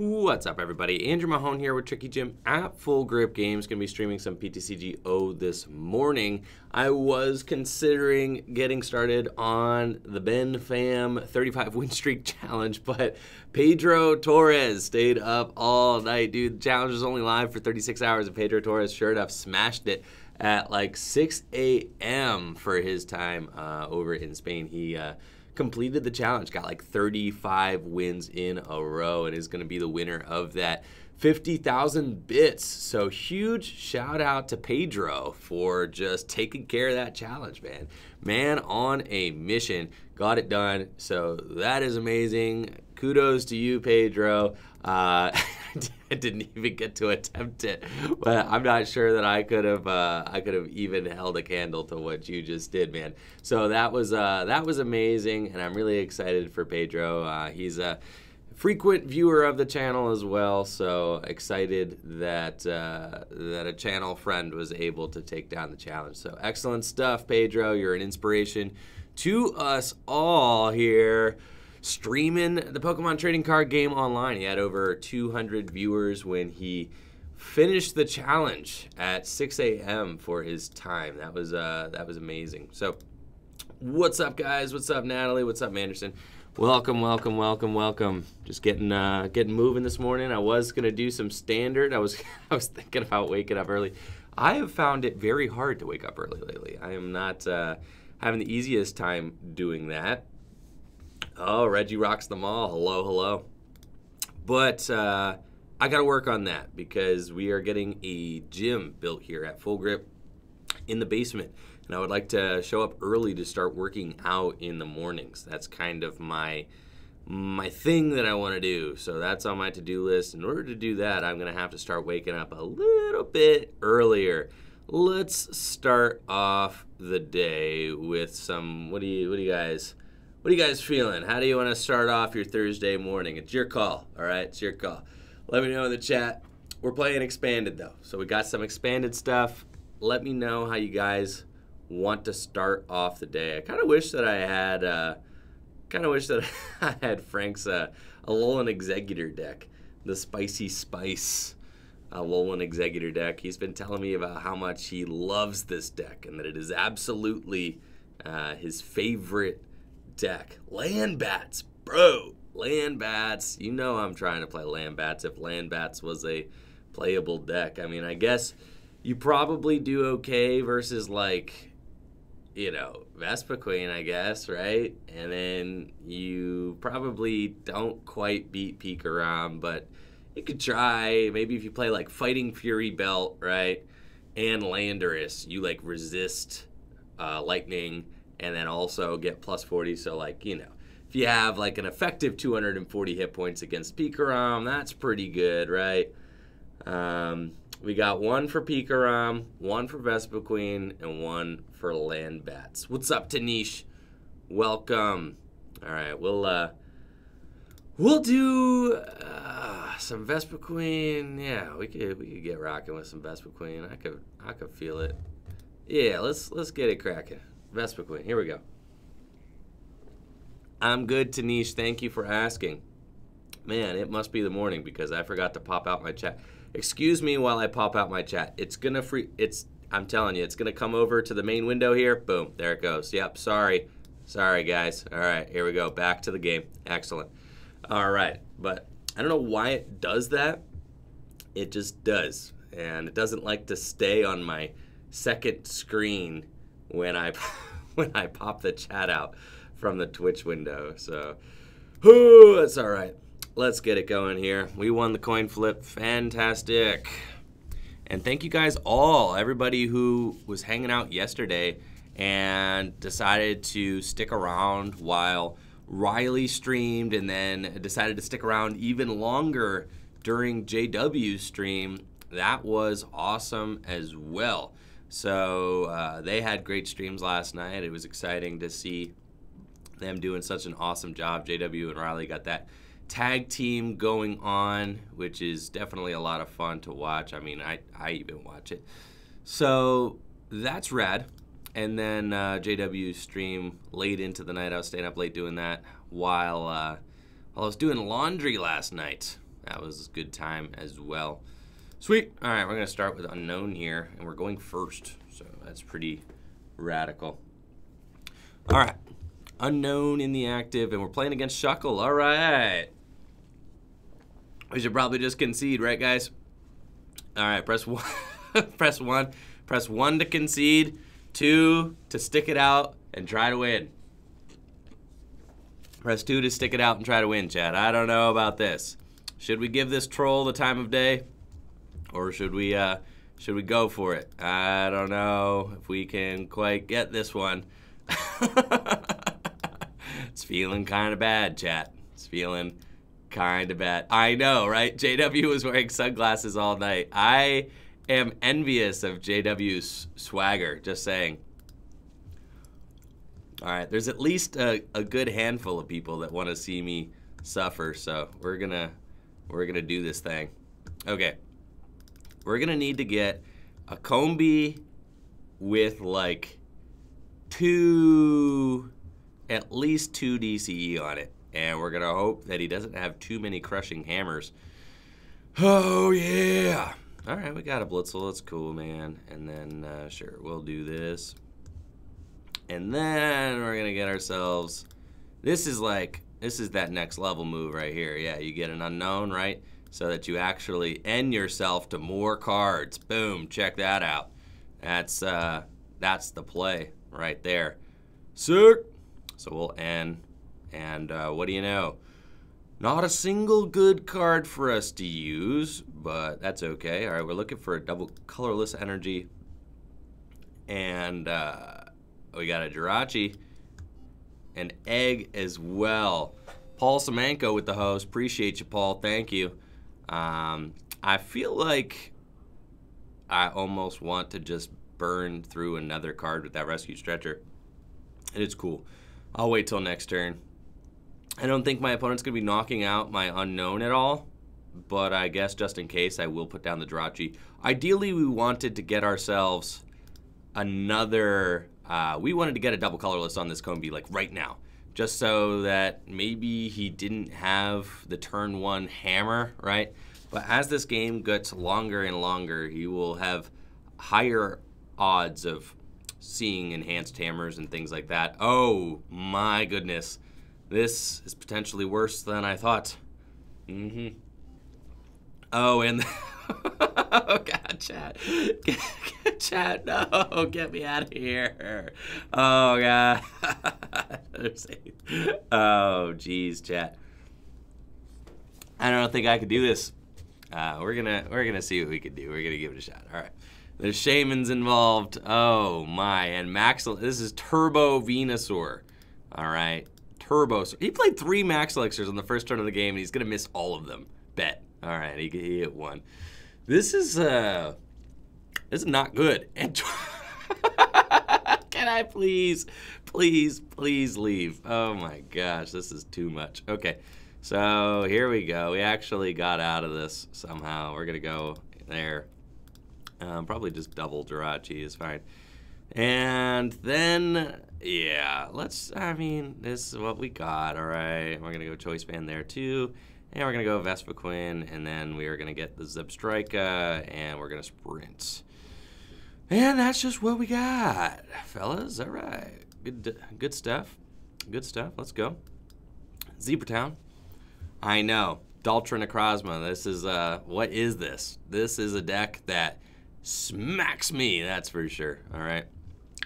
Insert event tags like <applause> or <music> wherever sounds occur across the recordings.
What's up, everybody? Andrew Mahone here with Tricky Gym at Full Grip Games. Going to be streaming some PTCGO this morning. I was considering getting started on the Ben Fam 35 win streak <laughs> challenge, but Pedro Torres stayed up all night, dude. The challenge was only live for 36 hours, and Pedro Torres sure enough smashed it at like 6 a.m. for his time uh, over in Spain. He uh, completed the challenge, got like 35 wins in a row, and is going to be the winner of that 50,000 bits. So huge shout out to Pedro for just taking care of that challenge, man. Man on a mission, got it done. So that is amazing. Kudos to you, Pedro. Uh, <laughs> I didn't even get to attempt it, but I'm not sure that I could have uh, I could have even held a candle to what you just did, man. So that was uh, that was amazing, and I'm really excited for Pedro. Uh, he's a frequent viewer of the channel as well, so excited that uh, that a channel friend was able to take down the challenge. So excellent stuff, Pedro. You're an inspiration to us all here streaming the Pokemon trading card game online. He had over 200 viewers when he finished the challenge at 6 a.m. for his time. That was uh, that was amazing. So, what's up, guys? What's up, Natalie? What's up, Manderson? Welcome, welcome, welcome, welcome. Just getting uh, getting moving this morning. I was gonna do some standard. I was <laughs> I was thinking about waking up early. I have found it very hard to wake up early lately. I am not uh, having the easiest time doing that. Oh, Reggie rocks them all. Hello, hello. But uh, I got to work on that because we are getting a gym built here at Full Grip in the basement. And I would like to show up early to start working out in the mornings. That's kind of my my thing that I want to do. So that's on my to-do list. In order to do that, I'm going to have to start waking up a little bit earlier. Let's start off the day with some what do you what do you guys what are you guys feeling? How do you want to start off your Thursday morning? It's your call, all right? It's your call. Let me know in the chat. We're playing expanded though, so we got some expanded stuff. Let me know how you guys want to start off the day. I kind of wish that I had, uh, kind of wish that <laughs> I had Frank's uh, Alolan Exeggutor deck, the Spicy Spice Alolan Exeggutor deck. He's been telling me about how much he loves this deck and that it is absolutely uh, his favorite deck. Land bats, bro. Land bats. You know I'm trying to play land bats if land bats was a playable deck. I mean, I guess you probably do okay versus like, you know, Vespiquen, I guess, right? And then you probably don't quite beat Pikarom, but you could try. Maybe if you play like Fighting Fury Belt, right? And Landorus, you like resist uh, lightning and then also get plus 40. So, like, you know, if you have like an effective 240 hit points against Pikarom, that's pretty good, right? Um, we got one for Pikarom, one for Vespiquen, and one for Land Bats. What's up, Tanish? Welcome. All right, we'll uh, we'll do uh, some Vespiquen. Yeah, we could we could get rocking with some Vespiquen. I could I could feel it. Yeah, let's let's get it cracking. Vespiquen. Here we go. I'm good, Tanish. Thank you for asking. Man, it must be the morning because I forgot to pop out my chat. Excuse me while I pop out my chat. It's gonna free. It's. I'm telling you, it's gonna come over to the main window here. Boom. There it goes. Yep. Sorry. Sorry, guys. All right. Here we go. Back to the game. Excellent. All right. But I don't know why it does that. It just does, and it doesn't like to stay on my second screen when I <laughs> when I pop the chat out from the Twitch window. So, whoo, that's all right. Let's get it going here. We won the coin flip. Fantastic. And thank you guys all, everybody who was hanging out yesterday and decided to stick around while Riley streamed and then decided to stick around even longer during JW's stream. That was awesome as well. So uh, they had great streams last night. It was exciting to see them doing such an awesome job. JW and Riley got that tag team going on, which is definitely a lot of fun to watch. I mean, I, I even watch it. So that's rad. And then uh, JW stream late into the night. I was staying up late doing that while, uh, while I was doing laundry last night. That was a good time as well. Sweet. All right, we're going to start with Unown here, and we're going first. So that's pretty radical. All right. Unown in the active, and we're playing against Shuckle. All right. We should probably just concede, right, guys? All right, press one. <laughs> press one. Press one to concede, two to stick it out and try to win. Press two to stick it out and try to win, Chad. I don't know about this. Should we give this troll the time of day, or should we uh, should we go for it? I don't know if we can quite get this one. <laughs> it's feeling kind of bad, chat. It's feeling kind of bad. I know, right? JW was wearing sunglasses all night. I am envious of JW's swagger, just saying. All right, there's at least a, a good handful of people that want to see me suffer, so we're gonna we're gonna do this thing. Okay, we're gonna need to get a Combee with like two, at least two DCE on it, and we're gonna hope that he doesn't have too many crushing hammers. Oh yeah! All right, we got a Blitzle. That's cool, man. And then uh, sure, we'll do this. And then we're gonna get ourselves. This is like this is that next level move right here. Yeah, you get an Unown, right? So that you actually end yourself to more cards. Boom, check that out. That's uh that's the play right there. Sick. So we'll end. And uh, what do you know? Not a single good card for us to use, but that's okay. All right, we're looking for a double colorless energy. And uh, we got a Jirachi, an egg as well. Paul Semenko with the host. Appreciate you, Paul. Thank you. Um, I feel like I almost want to just burn through another card with that rescue stretcher. And It is cool. I'll wait till next turn. I don't think my opponent's going to be knocking out my Unown at all, but I guess just in case, I will put down the Jirachi. Ideally, we wanted to get ourselves another uh, we wanted to get a double colorless on this Combee like right now, just so that maybe he didn't have the turn one hammer, right? But as this game gets longer and longer, he will have higher odds of seeing enhanced hammers and things like that. Oh my goodness. This is potentially worse than I thought. Mm-hmm. Oh, and <laughs> God, chat, <laughs> chat, no, <laughs> get me out of here. Oh God. <laughs> oh geez, chat. I don't think I could do this. Uh, we're gonna we're gonna see what we can do. We're gonna give it a shot. All right. There's Shaymin's involved. Oh my, and Max. This is Turbo Venusaur. All right, Turbo. He played three Max Elixirs on the first turn of the game, and he's gonna miss all of them. Bet. All right, he, he hit one. This is uh, this is not good. <laughs> And can I please, please, please leave? Oh my gosh, this is too much. Okay, so here we go. We actually got out of this somehow. We're gonna go there. Um, probably just double Jirachi is fine. And then, yeah, let's, I mean, this is what we got, all right. We're going to go Choice Band there, too. And we're going to go Vespiquen, and then we are going to get the Zebstrika, and we're going to sprint. And that's just what we got, fellas. All right. Good, good stuff. Good stuff. Let's go. Zebra Town. I know. Daltra Necrozma. This is, uh, what is this? This is a deck that smacks me, that's for sure. All right.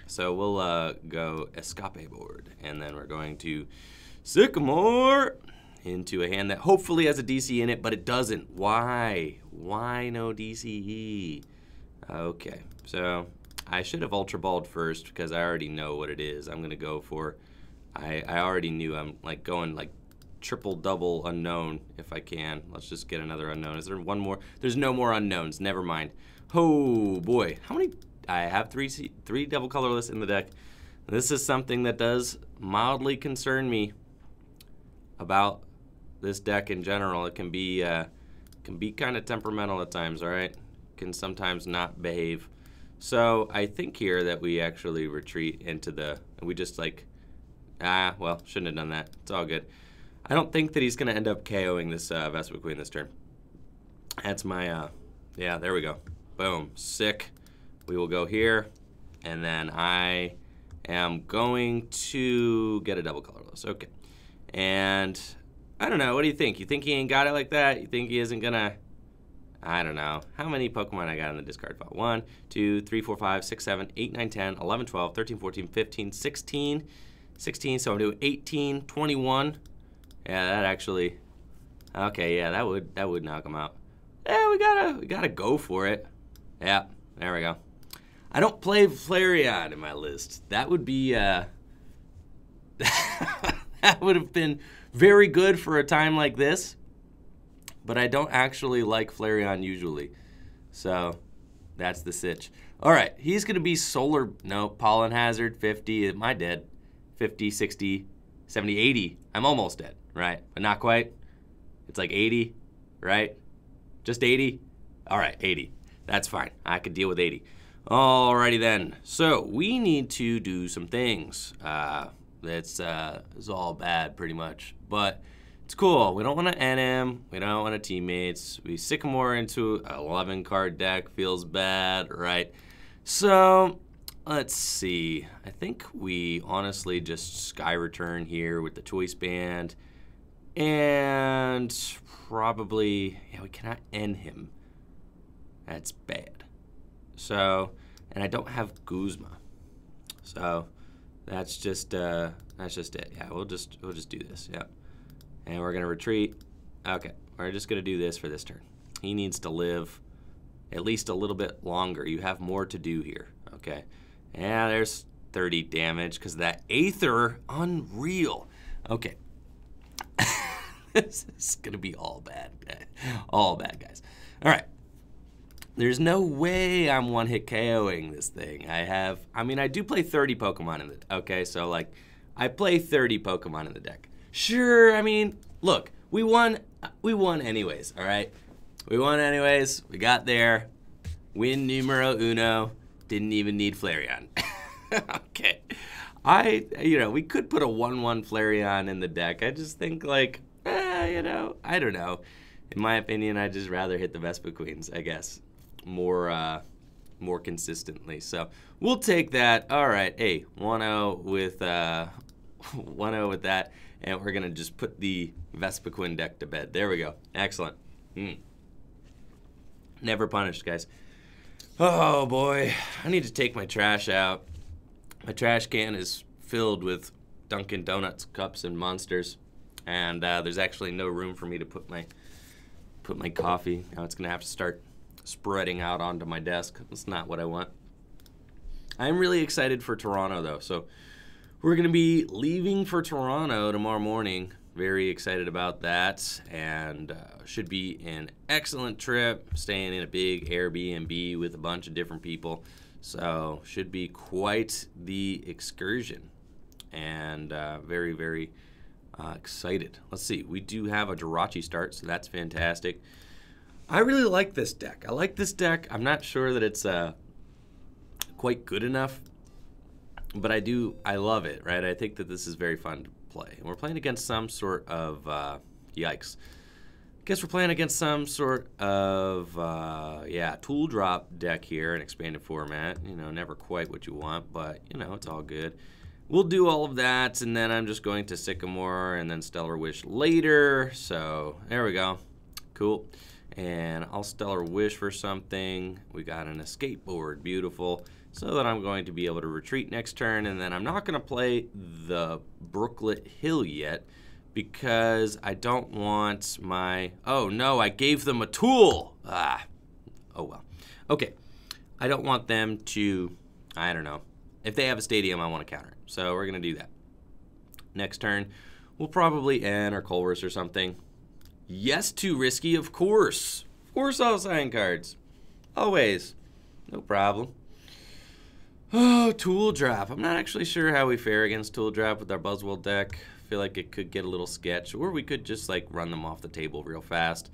So we'll uh, go Escape board, and then we're going to Sycamore into a hand that hopefully has a DC in it, but it doesn't. Why? Why no DCE? Okay, so I should have Ultra Balled first because I already know what it is. I'm gonna go for. I I already knew I'm like going like triple double Unown if I can. Let's just get another Unown. Is there one more? There's no more Unowns. Never mind. Oh boy, how many? I have three three double colorless in the deck. This is something that does mildly concern me about this deck in general. It can be uh, can be kind of temperamental at times. All right, can sometimes not behave. So I think here that we actually retreat into the we just like ah well shouldn't have done that. It's all good. I don't think that he's going to end up KOing this uh, Vespiquen this turn. That's my, uh, yeah, there we go. Boom, sick. We will go here, and then I am going to get a double colorless. Okay. And I don't know, what do you think? You think he ain't got it like that? You think he isn't gonna, I don't know. How many Pokemon I got in the discard file? 1, 2, 3, 4, 5, 6, 7, 8, 9, 10, 11, 12, 13, 14, 15, 16, 16, so I'm doing 18, 21. Yeah, that actually, okay, yeah, that would, that would knock him out. Yeah, we gotta, we gotta go for it. Yeah, there we go. I don't play Flareon in my list. That would be, uh, <laughs> that would have been very good for a time like this, but I don't actually like Flareon usually. So that's the sitch. All right, he's going to be solar, no, pollen hazard, 50. Am I dead? 50, 60, 70, 80. I'm almost dead, right? But not quite. It's like 80, right? Just 80? All right, 80. That's fine. I could deal with 80. Alrighty then. So we need to do some things. Uh, that's uh, it's all bad pretty much, but it's cool. We don't want to NM. We don't want to teammates. We Sycamore into 11 card deck feels bad, right? So let's see. I think we honestly just Sky Return here with the Choice Band, and probably yeah we cannot end him. That's bad. So, and I don't have Guzma. So, that's just uh, that's just it. Yeah, we'll just we'll just do this. Yeah, and we're gonna retreat. Okay, we're just gonna do this for this turn. He needs to live at least a little bit longer. You have more to do here. Okay, yeah, there's 30 damage because that Aether, unreal. Okay, <laughs> this is gonna be all bad, all bad guys. All right. There's no way I'm one hit KOing this thing. I have, I mean, I do play 30 Pokemon in the, okay, so like, I play 30 Pokemon in the deck. Sure, I mean, look, we won, we won anyways, all right? We won anyways, we got there, win numero uno, didn't even need Flareon. <laughs> okay. I, you know, we could put a 1-1 Flareon in the deck. I just think like, eh, you know, I don't know. In my opinion, I'd just rather hit the Vespiquens, I guess more uh, more consistently. So we'll take that. All right, hey, 1-0 with uh, <laughs> 1-0 with that, and we're gonna just put the Vespiquen deck to bed. There we go. Excellent. Mm. Never punished, guys. Oh boy, I need to take my trash out. My trash can is filled with Dunkin' Donuts cups and monsters, and uh, there's actually no room for me to put my put my coffee. Now it's gonna have to start spreading out onto my desk. That's not what I want. I'm really excited for Toronto, though. So we're going to be leaving for Toronto tomorrow morning. Very excited about that, and uh, should be an excellent trip. Staying in a big Airbnb with a bunch of different people, so should be quite the excursion, and uh, very very uh, excited. Let's see, we do have a Jirachi start, so that's fantastic. I really like this deck. I like this deck. I'm not sure that it's uh, quite good enough, but I do. I love it. Right. I think that this is very fun to play. And we're playing against some sort of uh, yikes. Guess we're playing against some sort of uh, yeah tool drop deck here in expanded format. You know, never quite what you want, but you know it's all good. We'll do all of that, and then I'm just going to Sycamore and then Stellar Wish later. So there we go. Cool and I'll Stellar Wish for something. We got an escape board, beautiful. So that I'm going to be able to retreat next turn, and then I'm not going to play the Brooklet Hill yet because I don't want my, oh no, I gave them a tool. Ah, oh well. Okay, I don't want them to, I don't know. If they have a stadium, I want to counter it. So we're going to do that. Next turn, we'll probably end or Colress or something. Yes, too risky, of course. Of course, I'll sign cards. Always. No problem. Oh, Tool Drop. I'm not actually sure how we fare against Tool Drop with our Buzzwole deck. I feel like it could get a little sketch, or we could just like run them off the table real fast.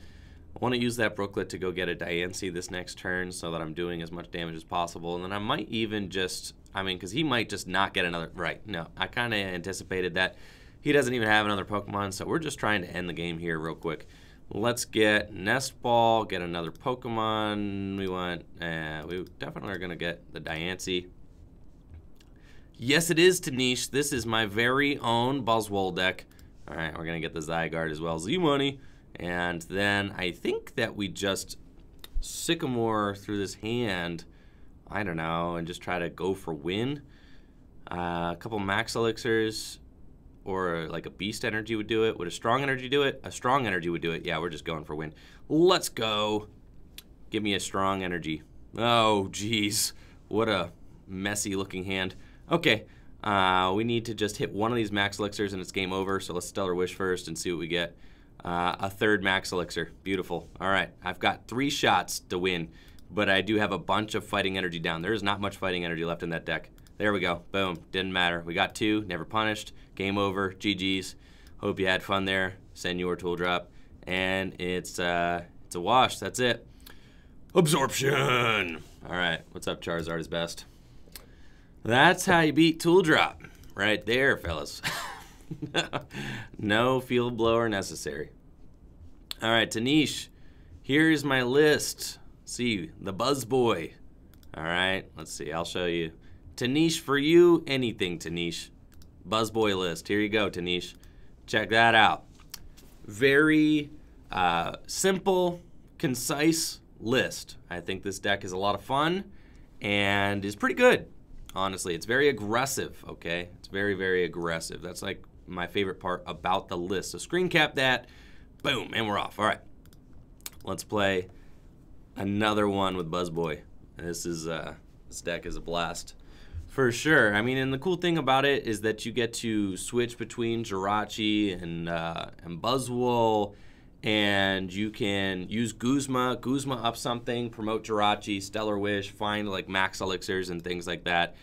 I want to use that Brooklet to go get a Diancie this next turn so that I'm doing as much damage as possible. And then I might even just, I mean, because he might just not get another, right, no, I kind of anticipated that. He doesn't even have another Pokemon, so we're just trying to end the game here real quick. Let's get Nest Ball, get another Pokemon. We want, uh, we definitely are going to get the Diancie. Yes, it is Tanish. This is my very own Buzzwole deck. All right, we're going to get the Zygarde as well. Z-Money. And then I think that we just Sycamore through this hand, I don't know, and just try to go for win. Uh, a couple max elixirs or like a beast energy would do it. Would a strong energy do it? A strong energy would do it. Yeah, we're just going for win. Let's go. Give me a strong energy. Oh, jeez. What a messy looking hand. Okay, uh, we need to just hit one of these max elixirs and it's game over. So let's Stellar Wish first and see what we get. Uh, a third max elixir. Beautiful. All right, I've got three shots to win, but I do have a bunch of fighting energy down. There is not much fighting energy left in that deck. There we go. Boom. Didn't matter. We got two. Never punished. Game over. GG's. Hope you had fun there. Send your tool drop. And it's uh, it's a wash. That's it. Absorption. All right. What's up, Charizard is best. That's how you beat tool drop. Right there, fellas. <laughs> no field blower necessary. All right, Tanish, here's my list. See, the Buzz Boy. All right, let's see, I'll show you. Tanish, for you, anything, Tanish. Buzz Boy list. Here you go, Tanish. Check that out. Very uh, simple, concise list. I think this deck is a lot of fun and is pretty good, honestly. It's very aggressive, okay? It's very, very aggressive. That's like my favorite part about the list. So screen cap that, boom, and we're off. All right, let's play another one with Buzzboy. This is uh, this deck is a blast. For sure. I mean, and the cool thing about it is that you get to switch between Jirachi and uh, and Buzzwole, and you can use Guzma, Guzma up something, promote Jirachi, Stellar Wish, find like max elixirs and things like that.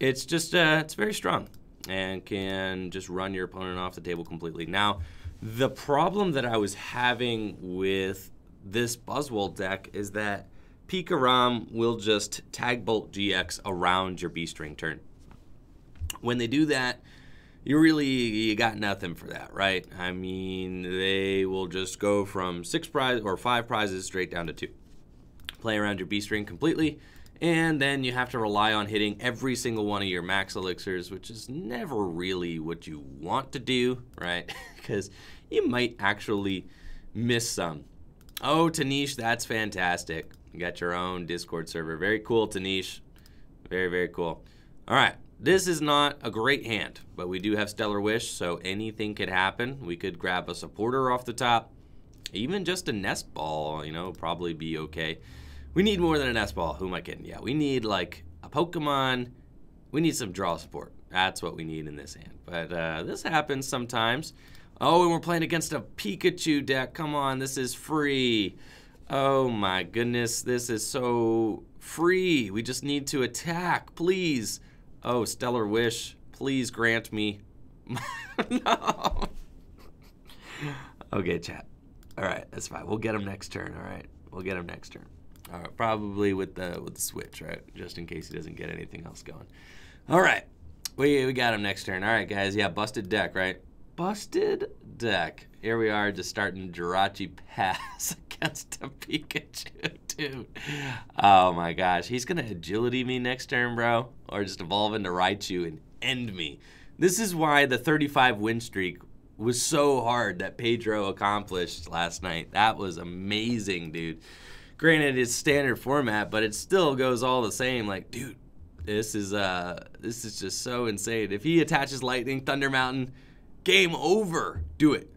It's just uh, it's very strong and can just run your opponent off the table completely. Now, the problem that I was having with this Buzzwole deck is that Pikarom will just tag bolt GX around your Beast Ring turn. When they do that, you really you got nothing for that, right? I mean, they will just go from six prize or five prizes straight down to two. Play around your Beast Ring completely and then you have to rely on hitting every single one of your max elixirs, which is never really what you want to do, right? <laughs> because you might actually miss some. Oh, Tanish, that's fantastic. You got your own Discord server. Very cool, Tanish. Very, very cool. All right. This is not a great hand, but we do have Stellar Wish, so anything could happen. We could grab a supporter off the top. Even just a nest ball, you know, probably be okay. We need more than an S ball. Who am I kidding? Yeah, we need like a Pokemon. We need some draw support. That's what we need in this hand. But uh, this happens sometimes. Oh, and we're playing against a Pikachu deck. Come on, this is free. Oh my goodness, this is so free. We just need to attack, please. Oh, Stellar Wish, please grant me. <laughs> no. Okay, chat. All right, that's fine. We'll get him next turn. All right, we'll get him next turn. Uh, probably with the with the switch, right? Just in case he doesn't get anything else going. All right, we we got him next turn. All right, guys. Yeah, busted deck, right? Busted deck. Here we are, just starting Jirachi pass <laughs> against a Pikachu, dude. Oh my gosh, he's gonna agility me next turn, bro, or just evolve into Raichu and end me. This is why the 35 win streak was so hard that Pedro accomplished last night. That was amazing, dude. Granted, it's standard format, but it still goes all the same. Like, dude, this is uh, this is just so insane. If he attaches lightning, Thunder Mountain, game over. Do it.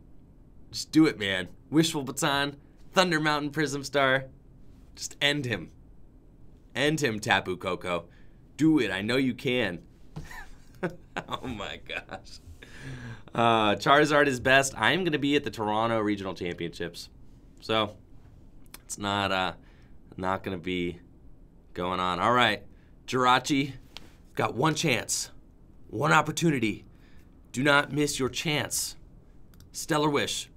Just do it, man. Wishful Baton, Thunder Mountain Prism Star. Just end him. End him, Tapu Koko. Do it. I know you can. <laughs> oh my gosh. Uh, Charizard is best. I'm going to be at the Toronto Regional Championships. So it's not uh, not going to be going on. All right, Jirachi, got one chance, one opportunity. Do not miss your chance. Stellar Wish.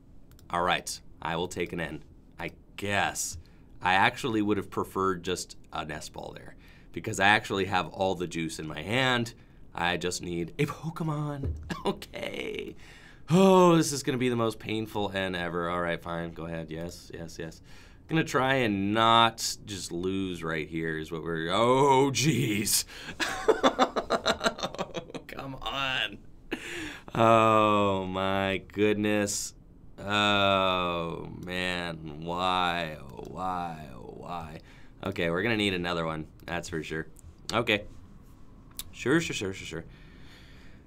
All right, I will take an N. I guess. I actually would have preferred just a nest ball there because I actually have all the juice in my hand. I just need a Pokemon. <laughs> Okay. Oh, this is gonna be the most painful N ever. All right, fine. Go ahead. Yes, yes, yes. Gonna try and not just lose right here is what we're. Oh, jeez. <laughs> Come on. Oh my goodness. Oh man, why? Oh, why? Oh, why? Okay, we're gonna need another one. That's for sure. Okay. Sure, sure, sure, sure, sure.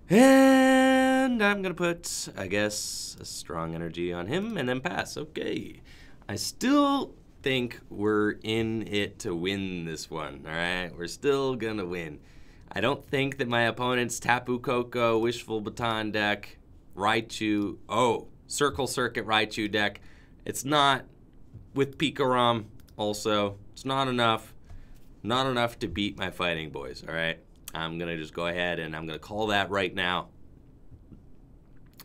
And I'm gonna put, I guess, a strong energy on him and then pass. Okay. I still think we're in it to win this one, all right? We're still gonna win. I don't think that my opponent's Tapu Koko, Wishful Baton deck, Raichu, oh, Circle Circuit Raichu deck, it's not with Pikarom also. It's not enough. Not enough to beat my fighting boys, all right? I'm going to just go ahead and I'm going to call that right now.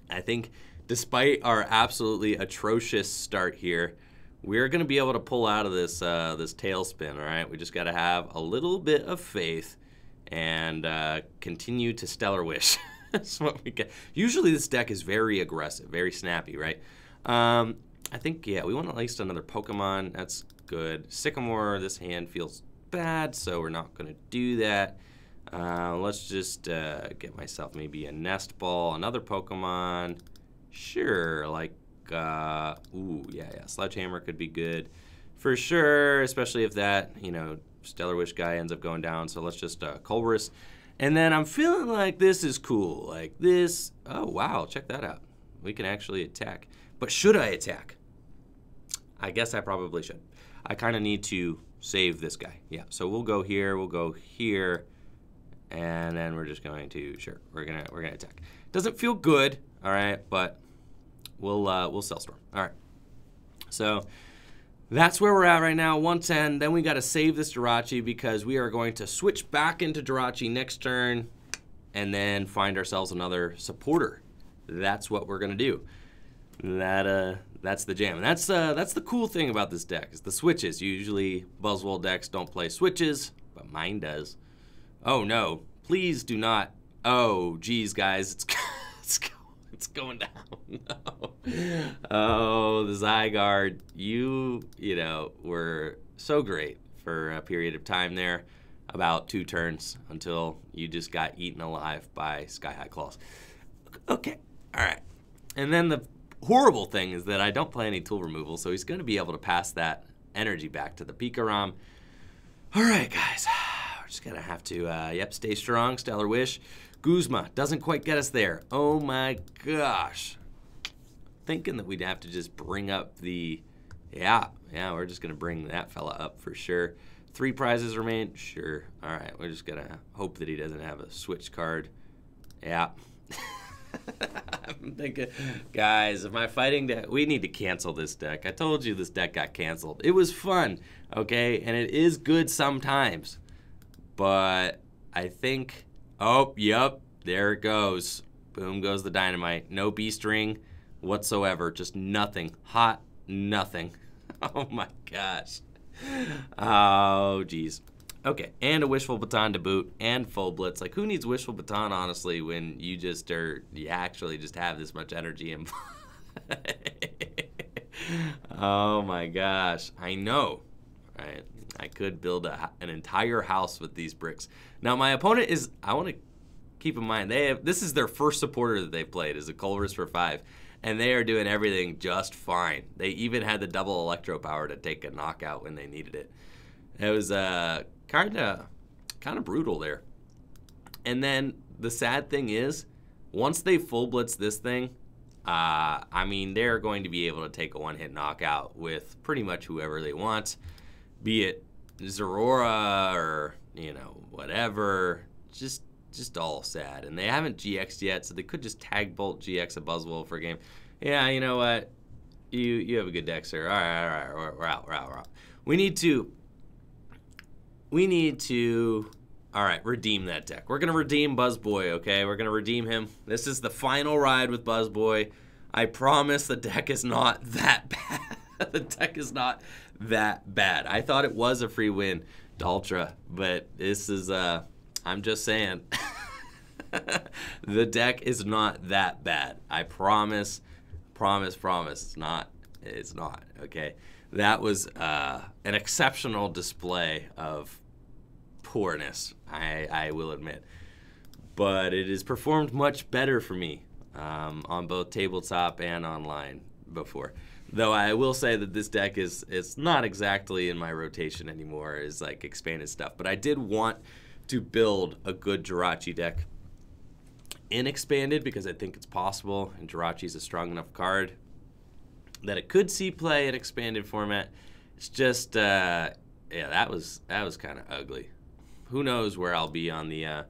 I think despite our absolutely atrocious start here, we're going to be able to pull out of this uh, this tailspin, all right? We just got to have a little bit of faith and uh, continue to Stellar Wish. <laughs> <laughs> That's what we get. Usually this deck is very aggressive, very snappy, right? Um, I think, yeah, we want at least another Pokemon. That's good. Sycamore, this hand feels bad, so we're not going to do that. Uh, let's just uh, get myself maybe a Nest Ball, another Pokemon. Sure, like, uh, ooh, yeah, yeah, Sledgehammer could be good for sure, especially if that, you know, Stellar Wish guy ends up going down. So let's just uh, Colress. And then I'm feeling like this is cool. Like this. Oh, wow. Check that out. We can actually attack. But should I attack? I guess I probably should. I kind of need to save this guy. Yeah. So we'll go here. We'll go here. And then we're just going to, sure, we're to, we're to attack. Doesn't feel good. All right. But we'll, uh, we'll Cell Storm. All right. So that's where we're at right now, 110. Then we got to save this Jirachi because we are going to switch back into Jirachi next turn and then find ourselves another supporter. That's what we're going to do. That uh, That's the jam. And that's, uh, that's the cool thing about this deck is the switches. Usually Buzzwole decks don't play switches, but mine does. Oh, no. Please do not. Oh, geez, guys. It's, <laughs> it's it's going <laughs> down. no. <laughs> Oh, the Zygarde, you, you know, were so great for a period of time there, about two turns until you just got eaten alive by Sky High Claws. Okay, all right. And then the horrible thing is that I don't play any tool removal, so he's going to be able to pass that energy back to the Pikarom. All right, guys. <sighs> We're just going to have to, uh, yep, stay strong, Stellar Wish. Guzma doesn't quite get us there. Oh my gosh. Thinking that we'd have to just bring up the, yeah, yeah, we're just to bring that fella up for sure. Three prizes remain? Sure. All right, we're just to hope that he doesn't have a switch card. Yeah. <laughs> I'm thinking, guys, if my fighting deck, we need to cancel this deck. I told you this deck got canceled. It was fun, okay, and it is good sometimes, but I think Oh, yep. There it goes. Boom goes the dynamite. No Beast Ring whatsoever. Just nothing. Hot nothing. <laughs> Oh my gosh. Oh, geez. Okay, and a wishful baton to boot, and full blitz. Like, who needs wishful baton, honestly, when you just are, you actually just have this much energy and. <laughs> oh my gosh, I know, right? I could build a, an entire house with these bricks. Now my opponent is. I want to keep in mind they have. This is their first supporter that they've played is a Colress for five, and they are doing everything just fine. They even had the double electro power to take a knockout when they needed it. It was kind of kind of brutal there. And then the sad thing is, once they full blitz this thing, uh, I mean, they're going to be able to take a one hit knockout with pretty much whoever they want, be it Zeraora or you know whatever. Just just all sad, and they haven't GX yet, so they could just tag bolt GX a Buzzwole for a game. Yeah, you know what? You you have a good deck, sir. All right, all right, we're, we're out, we're out, we're out. We need to. We need to. All right, redeem that deck. We're gonna redeem Buzzboy. Okay, we're gonna redeem him. This is the final ride with Buzzboy. I promise the deck is not <laughs> that bad. the deck is not that bad. I thought it was a free win, Daltra, but this is uh I'm just saying. <laughs> the deck is not that bad. I promise, promise, promise. It's not. It's not. Okay. That was uh, an exceptional display of poorness. I, I will admit, but it has performed much better for me um, on both tabletop and online before. Though I will say that this deck is is not exactly in my rotation anymore. Is like expanded stuff, but I did want to build a good Jirachi deck in expanded because I think it's possible, and Jirachi is a strong enough card that it could see play in expanded format. It's just, uh, yeah, that was that was kind of ugly. Who knows where I'll be on the uh,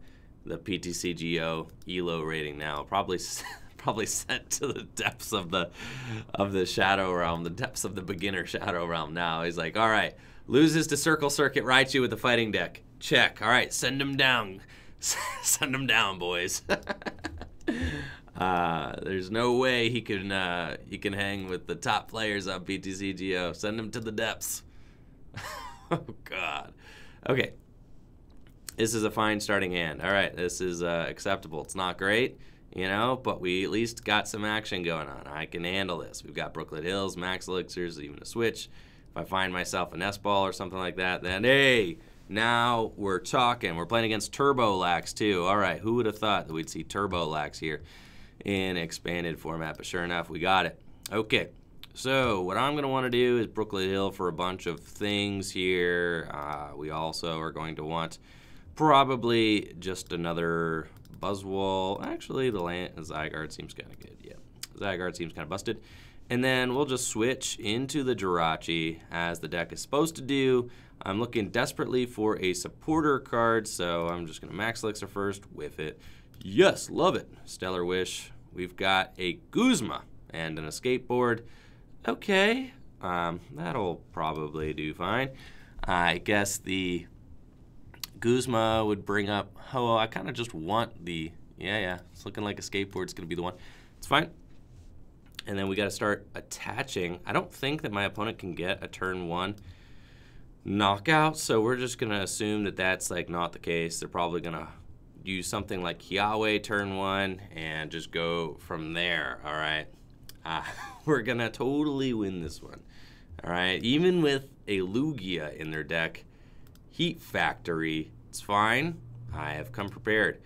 the PTCGO ELO rating now? Probably. <laughs> probably <laughs> sent to the depths of the of the shadow realm, the depths of the beginner shadow realm. Now he's like, all right, loses to Circle Circuit Raichu with the fighting deck. Check. All right, send him down. <laughs> send him down, boys. <laughs> uh, there's no way he can uh, he can hang with the top players on PTCGO. Send him to the depths. oh God. Okay. This is a fine starting hand. All right, this is uh, acceptable. It's not great you know, but we at least got some action going on. I can handle this. We've got Brooklet Hills, Max Elixirs, even a Switch. If I find myself a nest ball or something like that, then hey, now we're talking. We're playing against Turbo Lax too. All right, who would have thought that we'd see Turbo Lax here in expanded format? But sure enough, we got it. Okay, so what I'm going to want to do is Brooklet Hill for a bunch of things here. Uh, we also are going to want probably just another Buzzwole. Actually, the land Zygarde seems kind of good. Yeah, Zygarde seems kind of busted. And then we'll just switch into the Jirachi as the deck is supposed to do. I'm looking desperately for a supporter card, so I'm just going to Max Elixir first, with it. Yes, love it. Stellar Wish. We've got a Guzma and an Escape Board. Okay, um, that'll probably do fine. I guess the Guzma would bring up, oh, I kind of just want the, yeah, yeah, it's looking like a skateboard's going to be the one. It's fine. And then we got to start attaching. I don't think that my opponent can get a turn one knockout, so we're just going to assume that that's like not the case. They're probably going to use something like Kiawe turn one and just go from there, all right? Uh, <laughs> we're going to totally win this one, all right? Even with a Lugia in their deck, Heat Factory. It's fine. I have come prepared.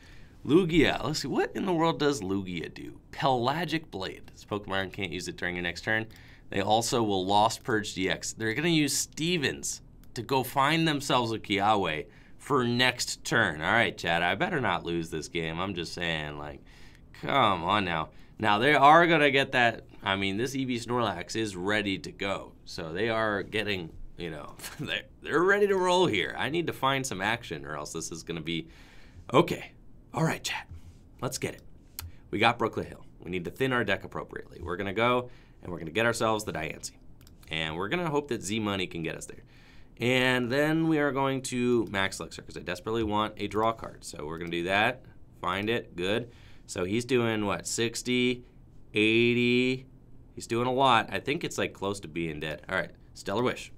Lugia. Let's see. What in the world does Lugia do? Pelagic Blade. This Pokemon can't use it during your next turn. They also will Lost Purge GX. They're going to use Stevens to go find themselves a Kiawe for next turn. All right, Chad. I better not lose this game. I'm just saying, like, come on now. Now, they are going to get that. I mean, this EV Snorlax is ready to go. So they are getting you know, <laughs> they're, they're ready to roll here. I need to find some action or else this is going to be okay. All right, chat. Let's get it. We got Brooklet Hill. We need to thin our deck appropriately. We're going to go and we're going to get ourselves the Diancie. And we're going to hope that Z Money can get us there. And then we are going to Max Elixir because I desperately want a draw card. So we're going to do that. Find it. Good. So he's doing what? 60, 80. He's doing a lot. I think it's like close to being dead. All right. Stellar Wish.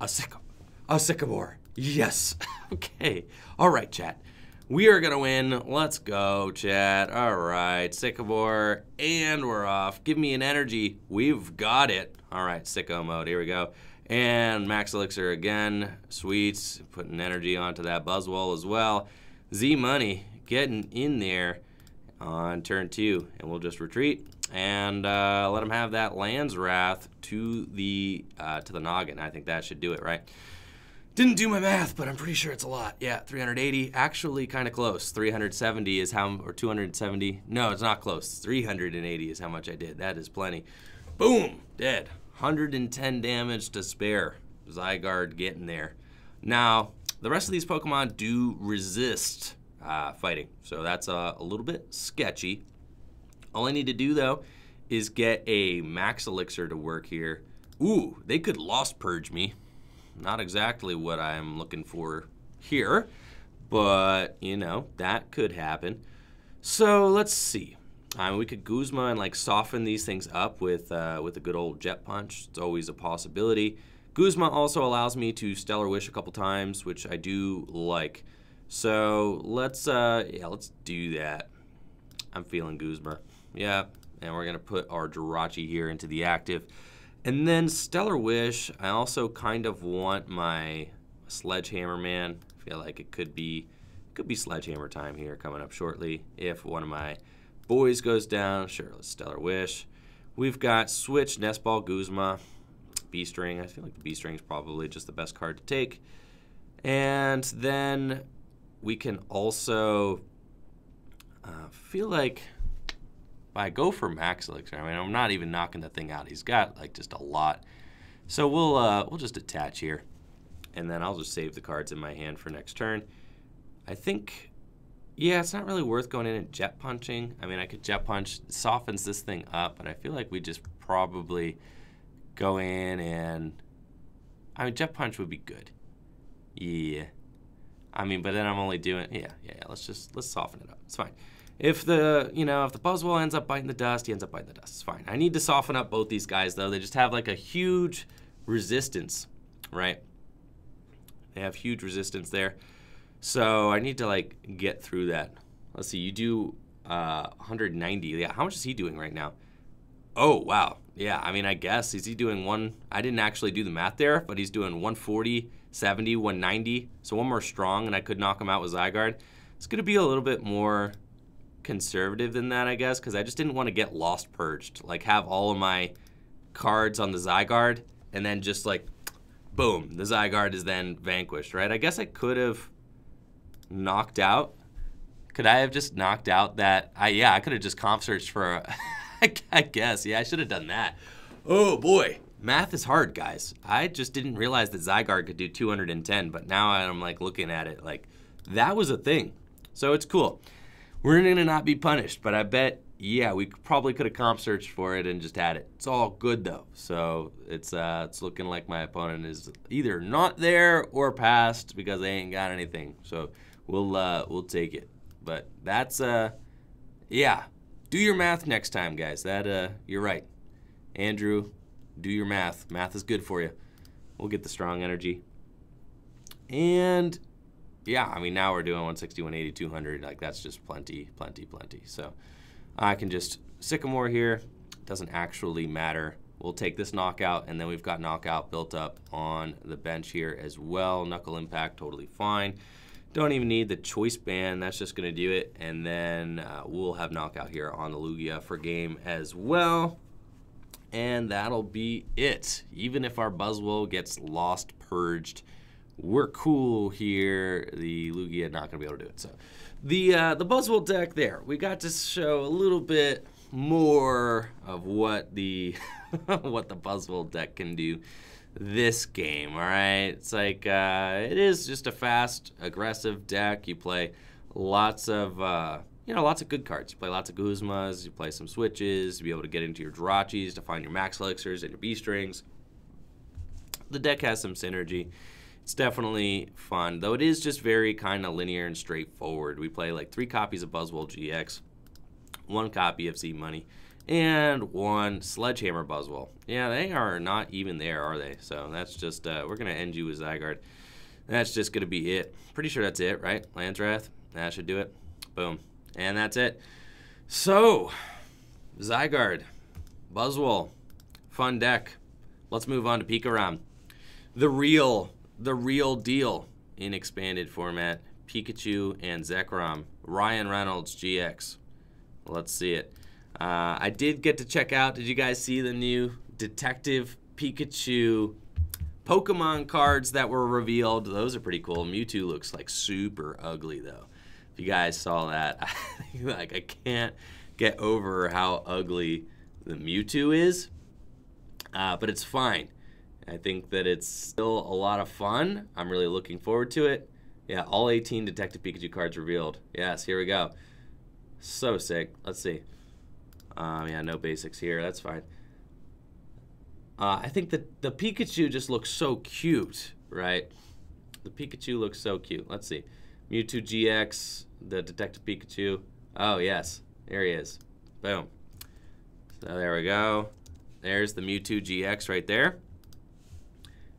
A sycamore. A sycamore. Yes. <laughs> okay. All right, chat. We are going to win. Let's go, chat. All right. Sycamore. And we're off. Give me an energy. We've got it. All right. Sicko mode. Here we go. And Max Elixir again. Sweets. Putting energy onto that Buzzwole as well. Z Money getting in there on turn two. And we'll just retreat and uh, let him have that Land's Wrath to the uh, to the noggin. I think that should do it, right? Didn't do my math, but I'm pretty sure it's a lot. Yeah, 380, actually kind of close. 370 is how, or 270. No, it's not close. 380 is how much I did. That is plenty. Boom, dead. 110 damage to spare. Zygarde getting there. Now, the rest of these Pokemon do resist uh, fighting, so that's uh, a little bit sketchy. All I need to do though is get a max elixir to work here. Ooh, they could lost purge me. Not exactly what I'm looking for here, but you know, that could happen. So let's see. We could Guzma and like soften these things up with uh, with a good old Jet Punch. It's always a possibility. Guzma also allows me to Stellar Wish a couple times, which I do like. So let's uh yeah, let's do that. I'm feeling Guzma. Yeah, and we're gonna put our Jirachi here into the active. And then Stellar Wish, I also kind of want my Sledgehammer Man. I feel like it could be could be Sledgehammer time here coming up shortly. If one of my boys goes down, sure, let's Stellar Wish. We've got Switch, Nestball, Guzma, Beast Ring. I feel like the Beast Ring is probably just the best card to take. And then we can also uh, feel like I go for Max Elixir, I mean, I'm not even knocking the thing out. He's got like just a lot. So we'll uh, we'll just attach here, and then I'll just save the cards in my hand for next turn. I think, yeah, it's not really worth going in and jet punching. I mean, I could jet punch, softens this thing up, but I feel like we just probably go in and, I mean, jet punch would be good. Yeah. I mean, but then I'm only doing, yeah, yeah, yeah, let's just, let's soften it up. It's fine. If the, you know, if the Buzzwole ends up biting the dust, he ends up biting the dust. It's fine. I need to soften up both these guys, though. They just have like a huge resistance, right? They have huge resistance there. So I need to like get through that. Let's see, you do uh, 190. Yeah, how much is he doing right now? Oh, wow. Yeah, I mean, I guess. Is he doing one? I didn't actually do the math there, but he's doing 140, 70, 190. So one more strong, and I could knock him out with Zygarde. It's going to be a little bit more conservative than that, I guess, because I just didn't want to get lost purged. Like, have all of my cards on the Zygarde, and then just like, boom, the Zygarde is then vanquished, right? I guess I could have knocked out? Could I have just knocked out that? I yeah, I could have just comp searched for. <laughs> I guess yeah, I should have done that. Oh boy, math is hard, guys. I just didn't realize that Zygarde could do 210, but now I'm like looking at it like that was a thing. So it's cool. We're gonna not be punished, but I bet yeah, we probably could have comp searched for it and just had it. It's all good though. So it's uh, it's looking like my opponent is either not there or passed because they ain't got anything. So we'll uh, we'll take it. But that's uh, yeah. Do your math next time, guys. That uh, you're right, Andrew. Do your math. Math is good for you. We'll get the strong energy. And yeah, I mean now we're doing 160, 180, 200. Like that's just plenty, plenty, plenty. So I can just sycamore here. Doesn't actually matter. We'll take this knockout, and then we've got knockout built up on the bench here as well. Knuckle impact, totally fine. Don't even need the choice band. That's just going to do it. And then uh, we'll have knockout here on the Lugia for game as well. And that'll be it. Even if our Buzzwole gets lost, purged, we're cool here. The Lugia not going to be able to do it. So the uh, the Buzzwole deck there, we got to show a little bit more of what the <laughs> what the Buzzwole deck can do this game, all right? It's like, uh, it is just a fast, aggressive deck. You play lots of, uh, you know, lots of good cards. You play lots of Guzmas, you play some switches, to be able to get into your Jirachis, to find your Max Elixirs and your Beast Rings. The deck has some synergy. It's definitely fun, though it is just very kind of linear and straightforward. We play like three copies of Buzzwole GX, one copy of Z Money, and one Sledgehammer Buzzwole. Yeah, they are not even there, are they? So that's just, uh, we're going to end you with Zygarde. That's just going to be it. Pretty sure that's it, right? Land's That should do it. Boom. And that's it. So, Zygarde, Buzzwole, fun deck. Let's move on to Pikarom. The real, the real deal in expanded format. Pikachu and Zekrom. Ryan Reynolds GX. Let's see it. Uh, I did get to check out. Did you guys see the new Detective Pikachu Pokemon cards that were revealed? Those are pretty cool. Mewtwo looks like super ugly though. If you guys saw that, <laughs> like I can't get over how ugly the Mewtwo is. Uh, but it's fine. I think that it's still a lot of fun. I'm really looking forward to it. Yeah, all 18 Detective Pikachu cards revealed. Yes, here we go. So sick. Let's see. Um, yeah, no basics here. That's fine. Uh, I think that the Pikachu just looks so cute, right? The Pikachu looks so cute. Let's see. Mewtwo GX, the Detective Pikachu. Oh, yes. There he is. Boom. So there we go. There's the Mewtwo GX right there.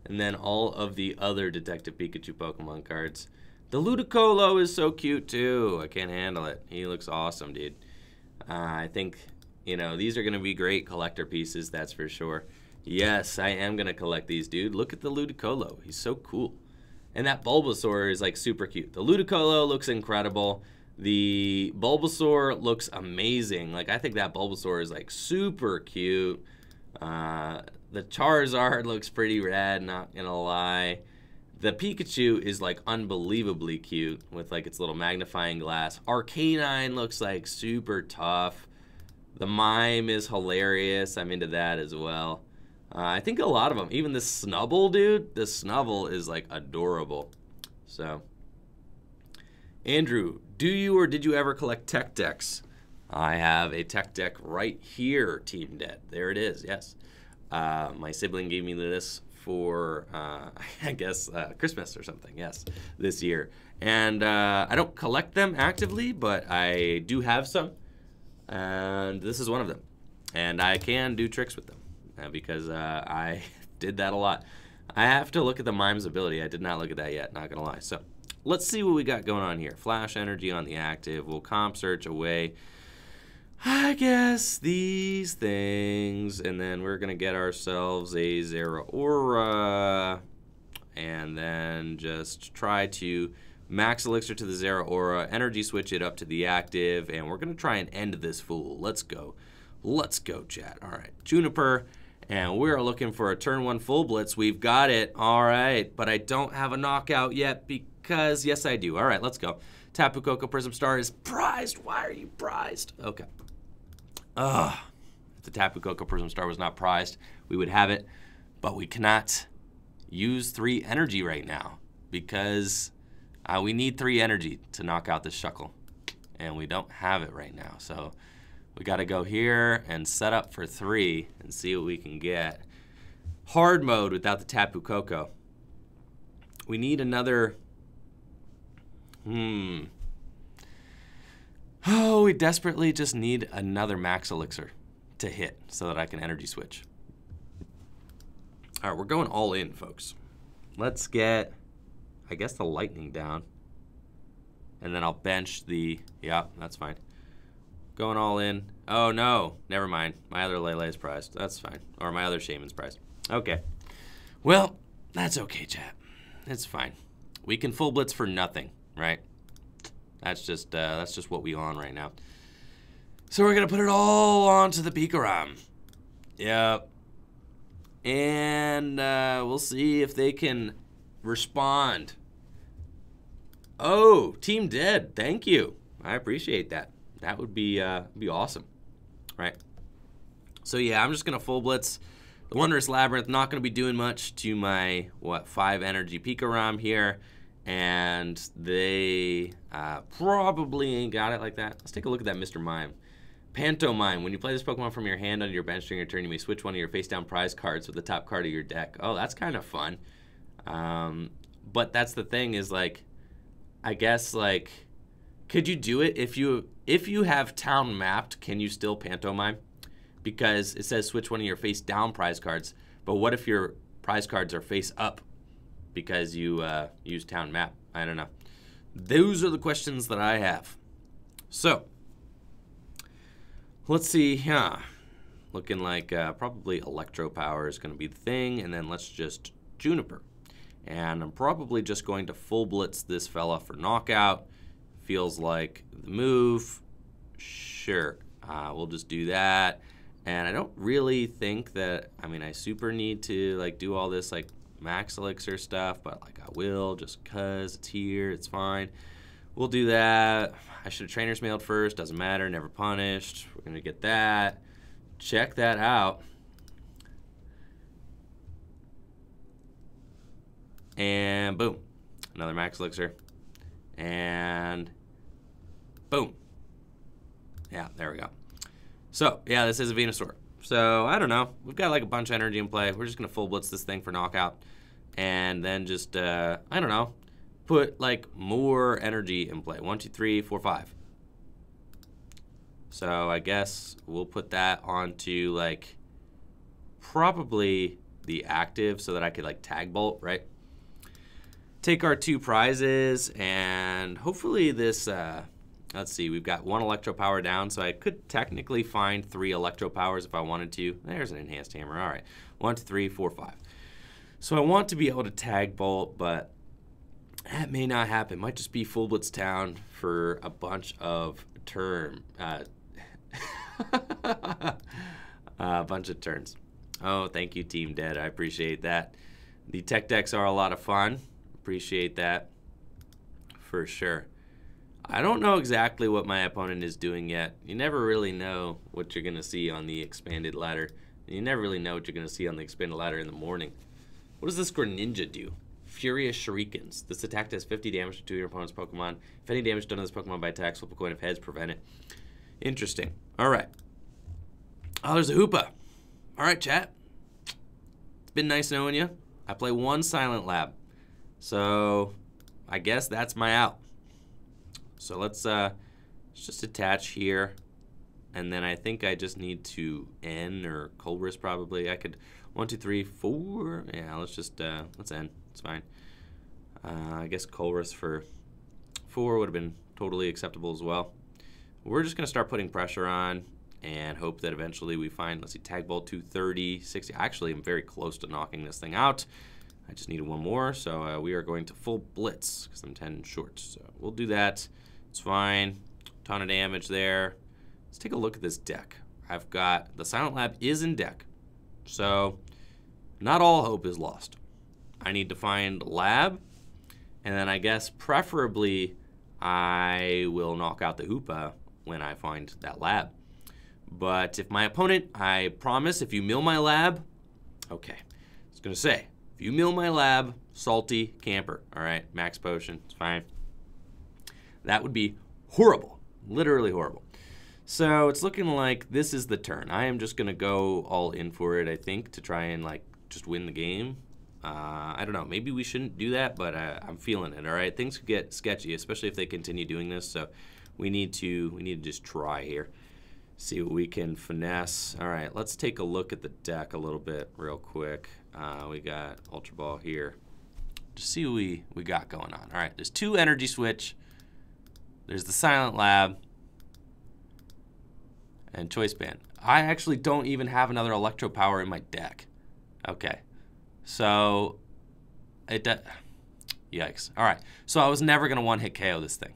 And then all of the other Detective Pikachu Pokemon cards. The Ludicolo is so cute too. I can't handle it. He looks awesome, dude. Uh, I think, you know, these are going to be great collector pieces, that's for sure. Yes, I am going to collect these, dude. Look at the Ludicolo. He's so cool. And that Bulbasaur is like super cute. The Ludicolo looks incredible. The Bulbasaur looks amazing. Like, I think that Bulbasaur is like super cute. Uh, the Charizard looks pretty rad, not gonna lie. The Pikachu is like unbelievably cute with like its little magnifying glass. Arcanine looks like super tough. The Mime is hilarious. I'm into that as well. Uh, I think a lot of them, even the Snubbull, dude, the Snubbull is like adorable. So, Andrew, do you or did you ever collect tech decks? I have a tech deck right here, Team Dead. There it is, yes. Uh, my sibling gave me this for, uh, <laughs> I guess, uh, Christmas or something, yes, this year. And uh, I don't collect them actively, but I do have some. And this is one of them. And I can do tricks with them uh, because uh, I <laughs> did that a lot. I have to look at the Mime's ability. I did not look at that yet, not going to lie. So let's see what we got going on here. Flash energy on the active. We'll comp search away. I guess these things, and then we're gonna get ourselves a Zeraora, and then just try to max elixir to the Zeraora, energy switch it up to the active, and we're gonna try and end this fool. Let's go. Let's go, chat. All right, Juniper, and we're looking for a turn one full blitz. We've got it. All right, but I don't have a knockout yet because, yes, I do. All right, let's go. Tapu Koko Prism Star is prized. Why are you prized? Okay. Ugh. If the Tapu Koko Prism Star was not prized, we would have it. But we cannot use three energy right now because uh, we need three energy to knock out this Shuckle. And we don't have it right now. So we got to go here and set up for three and see what we can get. Hard mode without the Tapu Koko. We need another... Hmm. Oh, we desperately just need another max elixir to hit so that I can energy switch. All right, we're going all in, folks. Let's get, I guess, the lightning down. And then I'll bench the, yeah, that's fine. Going all in. Oh, no, never mind. My other Lele is prized. That's fine. Or my other Shaymin's prized. Okay. Well, that's okay, chat. It's fine. We can full blitz for nothing, right? That's just uh, that's just what we on right now. So we're gonna put it all onto the Pikarom. Yep. And uh, we'll see if they can respond. Oh, Team Dead, thank you. I appreciate that. That would be uh, be awesome, right? So yeah, I'm just gonna full blitz the Wondrous Labyrinth. Not gonna be doing much to my what five energy Pikarom here and they uh, probably ain't got it like that. Let's take a look at that Mr. Mime. Pantomime. When you play this Pokemon from your hand on your bench during your turn, you may switch one of your face-down prize cards with the top card of your deck. Oh, that's kind of fun. Um, but that's the thing is like, I guess like, could you do it if you if you have town mapped? Can you still pantomime? Because it says switch one of your face-down prize cards. But what if your prize cards are face up because you uh, use town map. I don't know. Those are the questions that I have. So, let's see. Yeah, looking like uh, probably electro power is going to be the thing, and then let's just juniper. And I'm probably just going to full blitz this fella for knockout. Feels like the move. Sure, uh, we'll just do that. And I don't really think that, I mean, I super need to like do all this like max elixir stuff, but like I will just because it's here, it's fine. We'll do that. I should have trainers mailed first, doesn't matter, never punished. We're gonna get that. Check that out. And boom, another max elixir. And boom. Yeah, there we go. So, yeah, this is a Venusaur. So, I don't know. We've got like a bunch of energy in play. We're just going to full blitz this thing for knockout and then just uh, I don't know, put like more energy in play. One, two, three, four, five. So I guess we'll put that onto like probably the active so that I could like tag bolt, right? take our two prizes and hopefully this. Uh, let's see, we've got one electro power down, so I could technically find three electro powers if I wanted to. There's an enhanced hammer. All right, one, two, three, four, five. So I want to be able to tag bolt, but that may not happen. Might just be full blitz town for a bunch of turn, uh, <laughs> a bunch of turns. Oh, thank you, Team Dead. I appreciate that. The tech decks are a lot of fun. Appreciate that for sure. I don't know exactly what my opponent is doing yet. You never really know what you're going to see on the expanded ladder. You never really know what you're going to see on the expanded ladder in the morning. What does this Greninja do? Furious Shurikens. This attack does 50 damage to your opponent's Pokemon. If any damage done to this Pokemon by attack, flip a coin of heads, prevent it. Interesting. All right. Oh, there's a Hoopa. All right, chat. It's been nice knowing you. I play one Silent Lab. So I guess that's my out. So let's, uh, let's just attach here. And then I think I just need to N or Colress probably. I could, one, two, three, four. Yeah, let's just, uh, let's N. It's fine. Uh, I guess Colress for four would have been totally acceptable as well. We're just going to start putting pressure on and hope that eventually we find, let's see, tag bolt 230, 60. Actually, I'm very close to knocking this thing out. I just needed one more, so uh, we are going to full blitz because I'm 10 short. So we'll do that. It's fine. Ton of damage there. Let's take a look at this deck. I've got the Silent Lab is in deck, so not all hope is lost. I need to find Lab, and then I guess preferably I will knock out the Hoopa when I find that Lab. But if my opponent, I promise, if you mill my Lab, okay, I was gonna say, if you mill my Lab, salty camper, all right, max potion, it's fine. That would be horrible, literally horrible. So it's looking like this is the turn. I am just going to go all in for it, I think, to try and like just win the game. Uh, I don't know. Maybe we shouldn't do that, but I'm feeling it. All right, things could get sketchy, especially if they continue doing this. So we need to we need to just try here, see what we can finesse. All right, let's take a look at the deck a little bit real quick. Uh, we got Ultra Ball here. Just see what we we got going on. All right, there's two energy switch. There's the Silent Lab and Choice Band. I actually don't even have another Electro Power in my deck. Okay, so it does. Yikes. All right, so I was never gonna one hit KO this thing.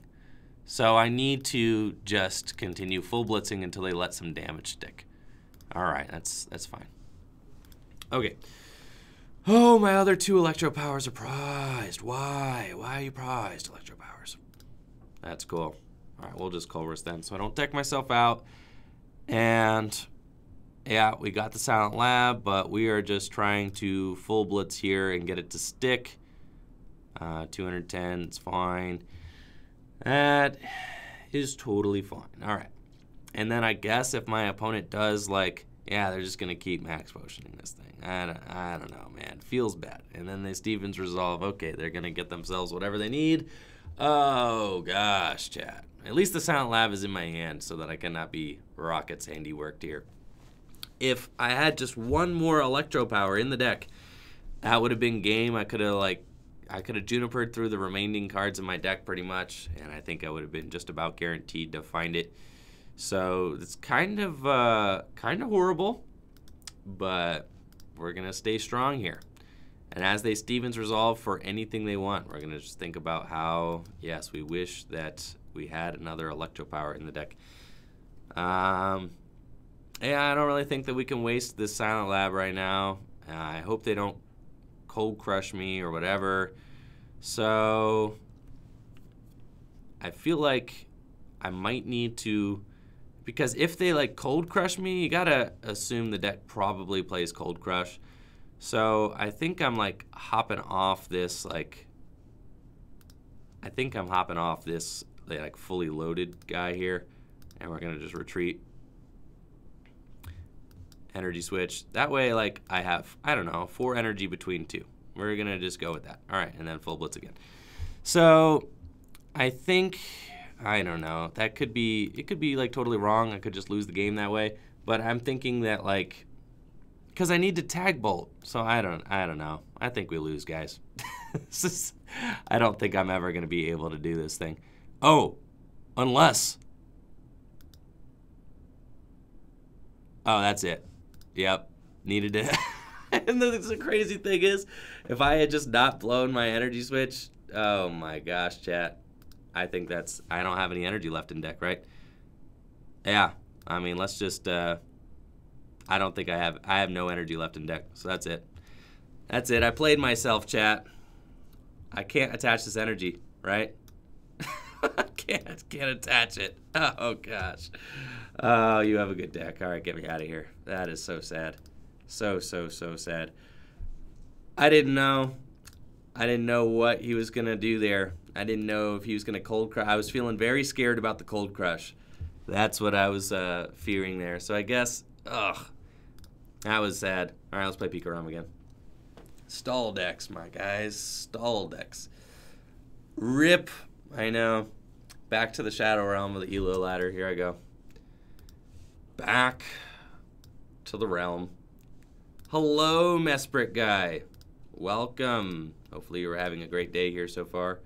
So I need to just continue full blitzing until they let some damage stick. All right, that's that's fine. Okay. Oh, my other two electro powers are prized. Why? Why are you prized, electro powers? That's cool. All right, we'll just Colress then, so I don't deck myself out. And yeah, we got the Silent Lab, but we are just trying to full blitz here and get it to stick. Uh, 210, it's fine. That is totally fine. All right. And then I guess if my opponent does like, yeah, they're just going to keep max potioning this thing. I don't, I don't know, man. Feels bad. And then they Stevens resolve, okay, they're going to get themselves whatever they need. Oh, gosh, chat. At least the Silent Lab is in my hand so that I cannot be Rocket's handiworked here. If I had just one more Electro Power in the deck, that would have been game. I could have, like, I could have junipered through the remaining cards in my deck pretty much, and I think I would have been just about guaranteed to find it. So it's kind of uh, kind of horrible, but we're gonna stay strong here. And as they Stevens resolve for anything they want, we're gonna just think about how yes, we wish that we had another electro power in the deck. Um, yeah, I don't really think that we can waste this silent lab right now. Uh, I hope they don't cold crush me or whatever. So I feel like I might need to because if they like cold crush me, you gotta assume the deck probably plays cold crush. So I think I'm like hopping off this like I think I'm hopping off this like fully loaded guy here and we're gonna just retreat energy switch. That way like I have I don't know four energy between two. We're gonna just go with that. All right and then full blitz again. So I think I don't know that could be it could be like totally wrong. I could just lose the game that way. But I'm thinking that like because I need to tag bolt. So I don't I don't know. I think we lose guys. <laughs> Is, I don't think I'm ever going to be able to do this thing. Oh, unless. Oh, that's it. Yep. Needed to. <laughs> and the, the crazy thing is, if I had just not blown my energy switch, oh my gosh, chat. I think that's. I don't have any energy left in deck, right? Yeah. I mean, let's just. Uh, I don't think I have. I have no energy left in deck, so that's it. That's it. I played myself, chat. I can't attach this energy, right? <laughs> I can't, can't attach it. <laughs> Oh, gosh. Oh, you have a good deck. All right, get me out of here. That is so sad. So, so, so sad. I didn't know. I didn't know what he was going to do there. I didn't know if he was going to cold crush. I was feeling very scared about the cold crush. That's what I was uh, fearing there. So I guess, ugh, that was sad. All right, let's play Pikarom again. Stall decks, my guys. Stall decks. Rip. I know. Back to the Shadow Realm of the Elo ladder. Here I go. Back to the realm. Hello, Mesprit guy. Welcome. Hopefully you're having a great day here so far.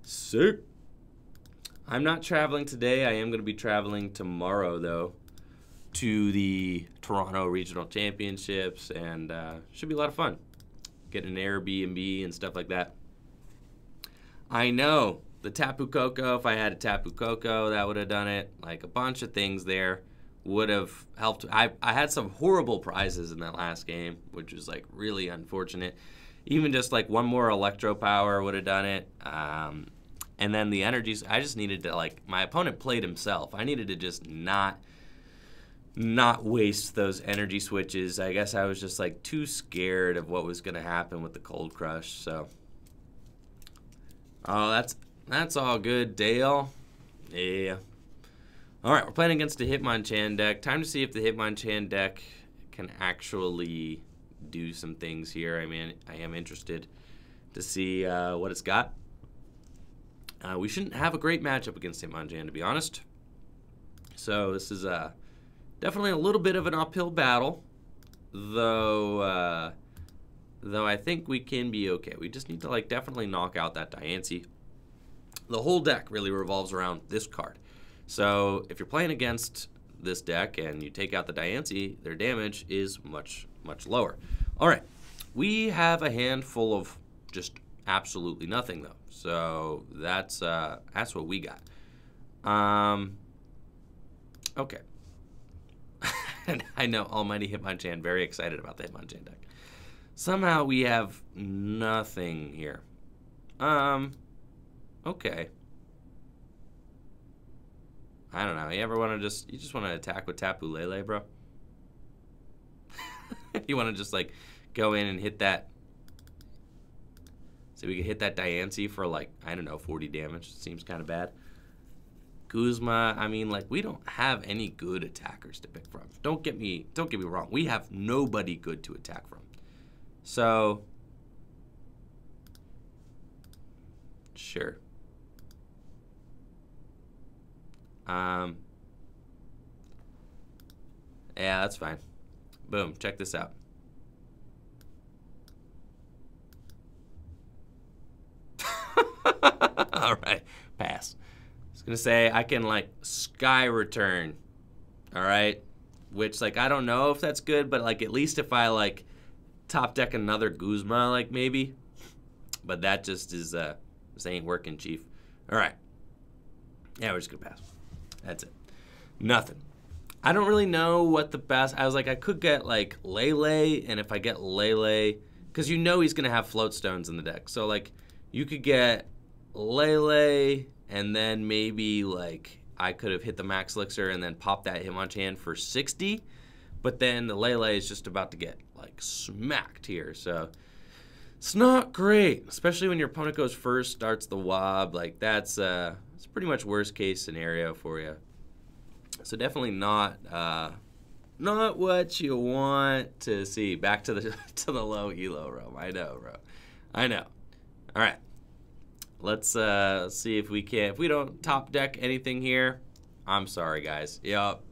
Sick. I'm not traveling today. I am going to be traveling tomorrow, though, to the Toronto Regional Championships, and uh, should be a lot of fun get an Airbnb and stuff like that. I know the Tapu Koko, if I had a Tapu Koko, that would have done it. Like a bunch of things there would have helped. I, I had some horrible prizes in that last game, which was like really unfortunate. Even just like one more Electro Power would have done it. Um, and then the energies, I just needed to like, my opponent played himself. I needed to just not not waste those energy switches. I guess I was just like too scared of what was going to happen with the cold crush. So, oh, that's that's all good, Dale. Yeah. All right, we're playing against the Hitmonchan deck. Time to see if the Hitmonchan deck can actually do some things here. I mean, I am interested to see uh, what it's got. Uh, we shouldn't have a great matchup against Hitmonchan, to be honest. So this is uh, definitely a little bit of an uphill battle, though. Uh, though I think we can be okay. We just need to like definitely knock out that Diancie. The whole deck really revolves around this card. So if you're playing against this deck and you take out the Diancie, their damage is much much lower. All right, we have a handful of just absolutely nothing though. So that's uh, that's what we got. Um, okay, and <laughs> I know Almighty Hitmonchan very excited about the Hitmonchan deck. Somehow we have nothing here. Um, okay. I don't know. You ever want to just, you just want to attack with Tapu Lele, bro? <laughs> you want to just like go in and hit that. So we could hit that Diancie for like, I don't know, 40 damage. Seems kind of bad. Guzma. I mean, like we don't have any good attackers to pick from. Don't get me don't get me wrong. We have nobody good to attack from. So sure. Um Yeah, that's fine. Boom, check this out. <laughs> All right, pass I was gonna say I can like sky return. All right, which like I don't know if that's good, but like at least if I like top deck another Guzma, like maybe. But that just is uh this ain't working, Chief. All right. Yeah, we're just gonna pass. That's it. Nothing. I don't really know what the best. I was like, I could get like Lele, and if I get Lele, because you know he's gonna have float stones in the deck. So like, you could get Lele and then maybe like I could have hit the max elixir and then pop that Hitmonchan for 60, but then the Lele is just about to get like smacked here, so it's not great, especially when your opponent goes first, starts the wob. Like that's uh, it's pretty much worst case scenario for you. So definitely not uh, not what you want to see. Back to the <laughs> to the low elo realm. I know, bro. I know. All right. Let's uh, see if we can. If we don't top deck anything here, I'm sorry, guys. Yup.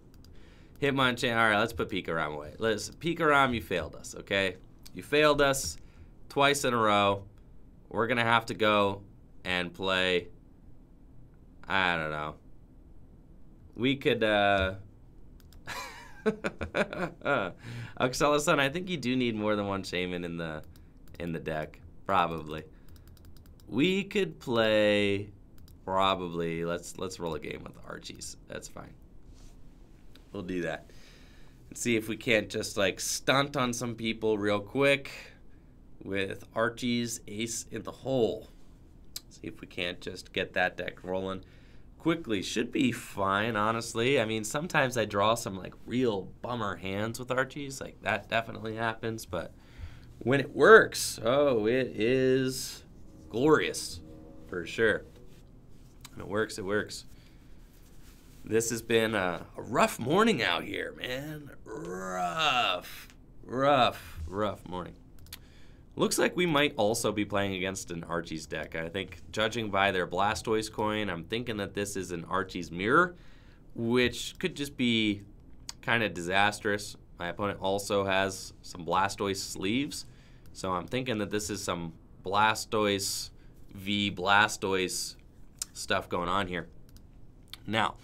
Hitmonchan. All right, let's put Pikarom away. Let's Pikarom. You failed us. Okay, you failed us twice in a row. we're to have to go and play. I don't know. We could. Uh, <laughs> Oxella I think you do need more than one Shaymin in the in the deck, probably. We could play probably let's let's roll a game with Archies. That's fine. We'll do that. And see if we can't just like stunt on some people real quick with Archie's ace in the hole. See if we can't just get that deck rolling quickly. Should be fine, honestly. I mean, sometimes I draw some like real bummer hands with Archies. Like that definitely happens, but when it works, oh, it is glorious for sure. When it works, it works. This has been a, a rough morning out here, man. Rough, rough, rough morning. Looks like we might also be playing against an Archie's deck. I think, judging by their Blastoise coin, I'm thinking that this is an Archie's mirror, which could just be kind of disastrous. My opponent also has some Blastoise sleeves, so I'm thinking that this is some Blastoise v Blastoise stuff going on here. Now,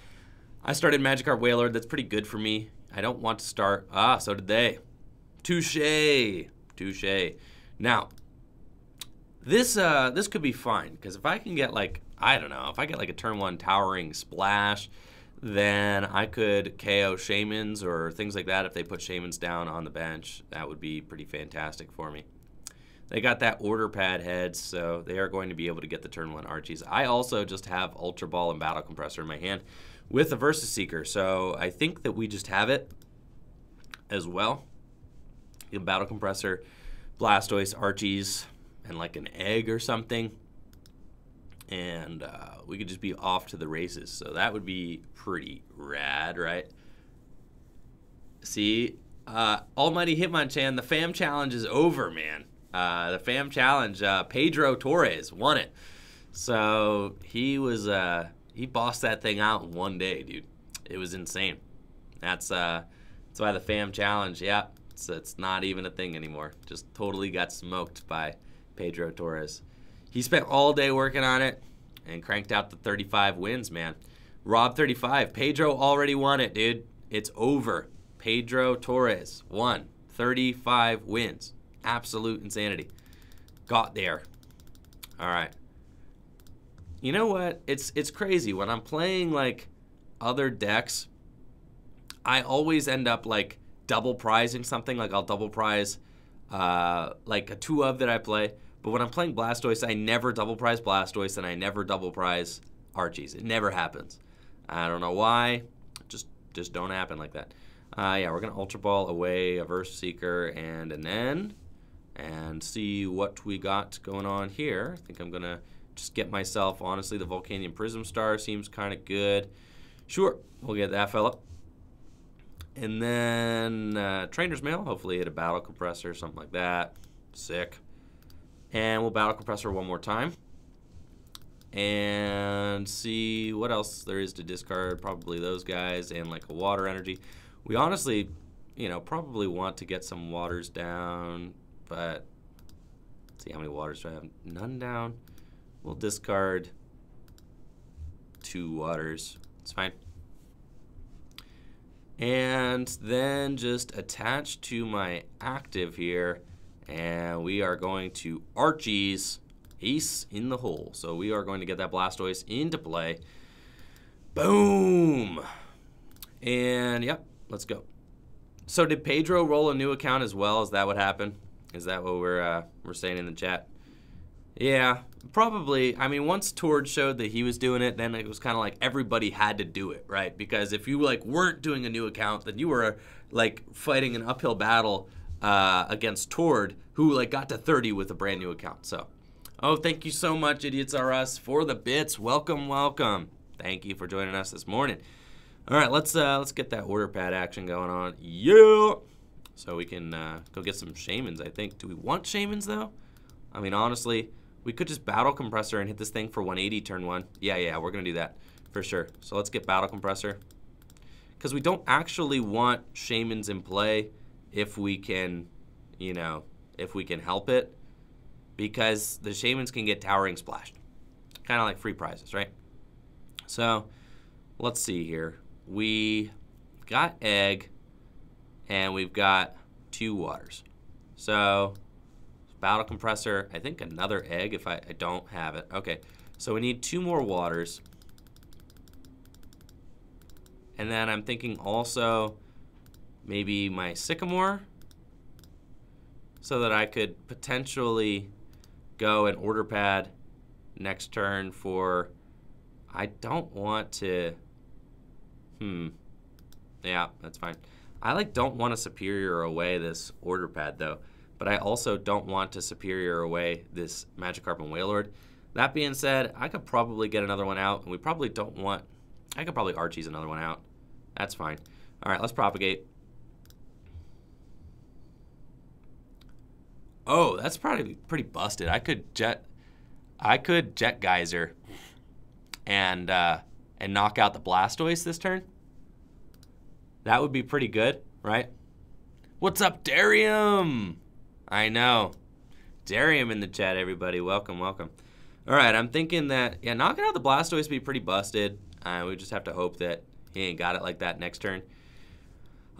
I started Magikarp Wailord. That's pretty good for me. I don't want to start. Ah, so did they. Touche. Touche. Now, this uh, this could be fine because if I can get like I don't know if I get like a turn one towering splash, then I could KO Shaymins or things like that. If they put Shaymins down on the bench, that would be pretty fantastic for me. They got that order pad head, so they are going to be able to get the turn one Archies. I also just have Ultra Ball and Battle Compressor in my hand with the Versus Seeker, so I think that we just have it as well. The Battle Compressor Blastoise, Archies, and like an egg or something. And uh, we could just be off to the races. So that would be pretty rad, right? See, uh, Almighty Hitmonchan, the fam challenge is over, man. Uh, the fam challenge, uh, Pedro Torres won it. So he was, uh, he bossed that thing out in one day, dude. It was insane. That's, uh, that's why the fam challenge, yeah, it's, it's not even a thing anymore. Just totally got smoked by Pedro Torres. He spent all day working on it and cranked out the 35 wins, man. Rob 35. Pedro already won it, dude. It's over. Pedro Torres won 35 wins. Absolute insanity. Got there. All right. You know what? It's it's crazy when I'm playing like other decks. I always end up like double prizing something, like I'll double prize uh, like a two of that I play. But when I'm playing Blastoise, I never double prize Blastoise and I never double prize Archies. It never happens. I don't know why. Just just don't happen like that. Uh, yeah, we're gonna Ultra Ball away a Verse Seeker and an N, and see what we got going on here. I think I'm gonna just get myself. Honestly, the Volcanion Prism Star seems kind of good. Sure, we'll get that fella. And then uh, Trainer's Mail, hopefully hit a Battle Compressor, something like that. Sick. And we'll Battle Compressor one more time. And see what else there is to discard. Probably those guys and like a Water Energy. We honestly, you know, probably want to get some waters down, but see how many waters do I have? None down. We'll discard two waters. It's fine and then just attach to my active here and we are going to Archie's ace in the hole. So we are going to get that Blastoise into play. Boom! And yep, let's go. So did Pedro roll a new account as well? Is that what happened? Is that what we're uh, we're saying in the chat? Yeah, probably. I mean, once Tord showed that he was doing it, then it was kind of like everybody had to do it, right? Because if you like weren't doing a new account, then you were like fighting an uphill battle uh, against Tord, who like got to 30 with a brand new account. So, oh, thank you so much, Idiots R Us, for the bits. Welcome, welcome. Thank you for joining us this morning. All right, let's uh, let's get that order pad action going on. Yeah. So we can uh, go get some Shaymins. I think. Do we want Shaymins though? I mean, honestly, we could just Battle Compressor and hit this thing for 180 turn one. Yeah, yeah, we're to do that for sure. So let's get Battle Compressor. Because we don't actually want Shaymins in play if we can, you know, if we can help it. because the Shaymins can get towering splashed. Kind of like free prizes, right? So let's see here. We got egg and we've got two waters. So battle compressor, I think another egg if I, I don't have it. Okay, so we need two more waters. And then I'm thinking also maybe my sycamore so that I could potentially go and order pad next turn for I don't want to hmm yeah that's fine I like don't want to superior away this order pad though but I also don't want to superior away this Magikarp and Wailord that being said I could probably get another one out and we probably don't want I could probably Archie's another one out that's fine alright let's propagate Oh, that's probably pretty busted. I could jet, I could jet geyser, and uh, and knock out the Blastoise this turn. That would be pretty good, right? What's up, Darium? I know, Darium in the chat. Everybody, welcome, welcome. All right, I'm thinking that yeah, knocking out the Blastoise would be pretty busted. Uh, we just have to hope that he ain't got it like that next turn.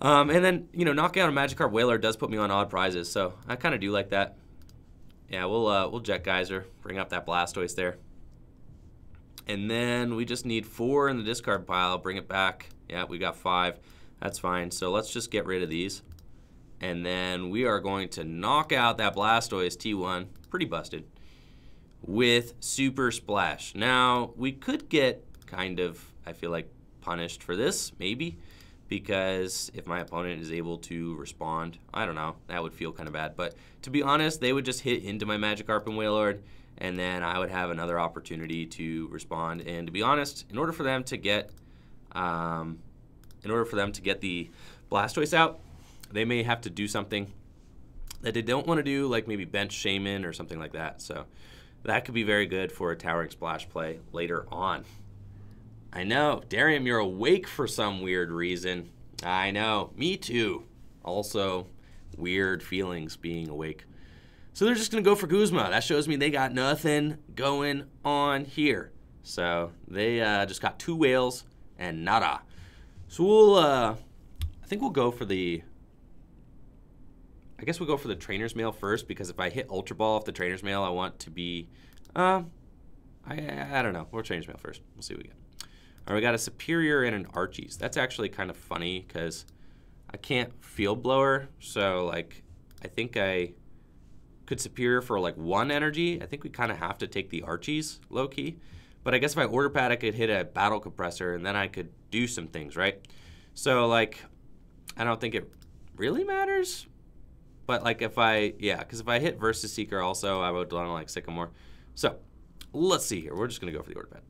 Um, and then, you know, knocking out a Magikarp Wailord does put me on odd prizes, so I kind of do like that. Yeah, we'll uh, we'll Jet Geyser, bring up that Blastoise there. And then we just need four in the discard pile, bring it back. Yeah, we got five. That's fine. So let's just get rid of these. And then we are going to knock out that Blastoise T1, pretty busted, with Super Splash. Now, we could get kind of, I feel like, punished for this, maybe because if my opponent is able to respond, I don't know, that would feel kind of bad. But to be honest, they would just hit into my Magikarp and Wailord, and then I would have another opportunity to respond. And to be honest, in order for them to get, um, in order for them to get the Blastoise out, they may have to do something that they don't want to do, like maybe bench Shaymin or something like that. So that could be very good for a Towering Splash play later on. I know. Darium, you're awake for some weird reason. I know. Me too. Also, weird feelings being awake. So they're just going to go for Guzma. That shows me they got nothing going on here. So they uh, just got two whales and nada. So we'll, uh, I think we'll go for the, I guess we'll go for the trainer's mail first because if I hit Ultra Ball off the trainer's mail, I want to be, uh, I, I don't know. We'll trainer's mail first. We'll see what we get. Or we got a Superior and an Archie's. That's actually kind of funny because I can't Field Blower. So, like, I think I could Superior for, like, one energy. I think we kind of have to take the Archie's low-key. But I guess if I Order Pad, I could hit a Battle Compressor, and then I could do some things, right? So, like, I don't think it really matters. But, like, if I, yeah, because if I hit Versus Seeker also, I would want to, like, Sycamore. So, let's see here. We're just going to go for the Order.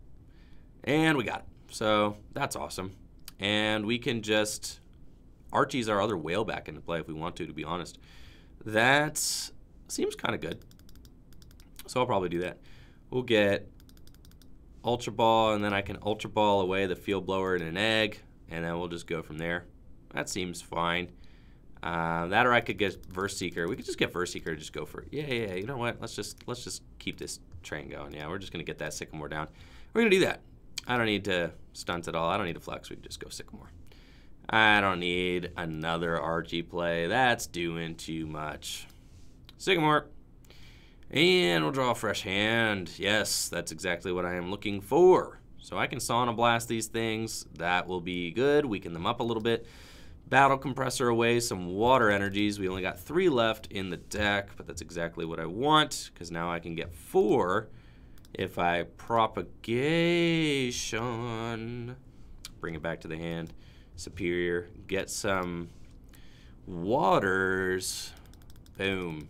And we got it. So that's awesome. And we can just Archie's our other whale back into play if we want to, to be honest. That seems kind of good. So I'll probably do that. We'll get Ultra Ball, and then I can Ultra Ball away the Field Blower and an egg, and then we'll just go from there. That seems fine. Uh, that or I could get Verse Seeker. We could just get Verse Seeker and just go for it. Yeah, yeah, yeah. You know what? Let's just let's just keep this train going. Yeah, we're just gonna get that Sycamore down. We're gonna do that. I don't need to stunt at all. I don't need to flex. We can just go Sycamore. I don't need another Archie play. That's doing too much. Sycamore. And we'll draw a fresh hand. Yes, that's exactly what I am looking for. So I can Sauna Blast these things. That will be good. Weaken them up a little bit. Battle Compressor away some water energies. We only got three left in the deck, but that's exactly what I want because now I can get four if I propagation, bring it back to the hand, superior, get some waters, boom.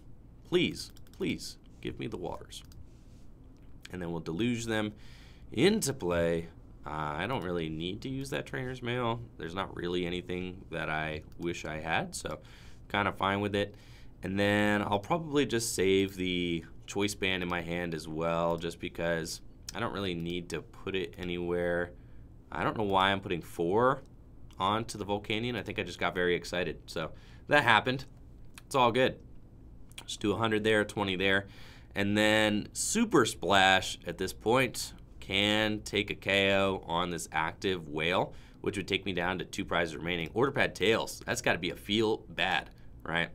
Please, please give me the waters. And then we'll deluge them into play. Uh, I don't really need to use that trainer's mail. There's not really anything that I wish I had, so kind of fine with it. And then I'll probably just save the choice band in my hand as well, just because I don't really need to put it anywhere. I don't know why I'm putting four onto the Volcanion. I think I just got very excited. So that happened. It's all good. Just do 100 there, 20 there. And then Super Splash at this point can take a KO on this active whale, which would take me down to two prizes remaining. Order pad tails. That's got to be a feel bad, right?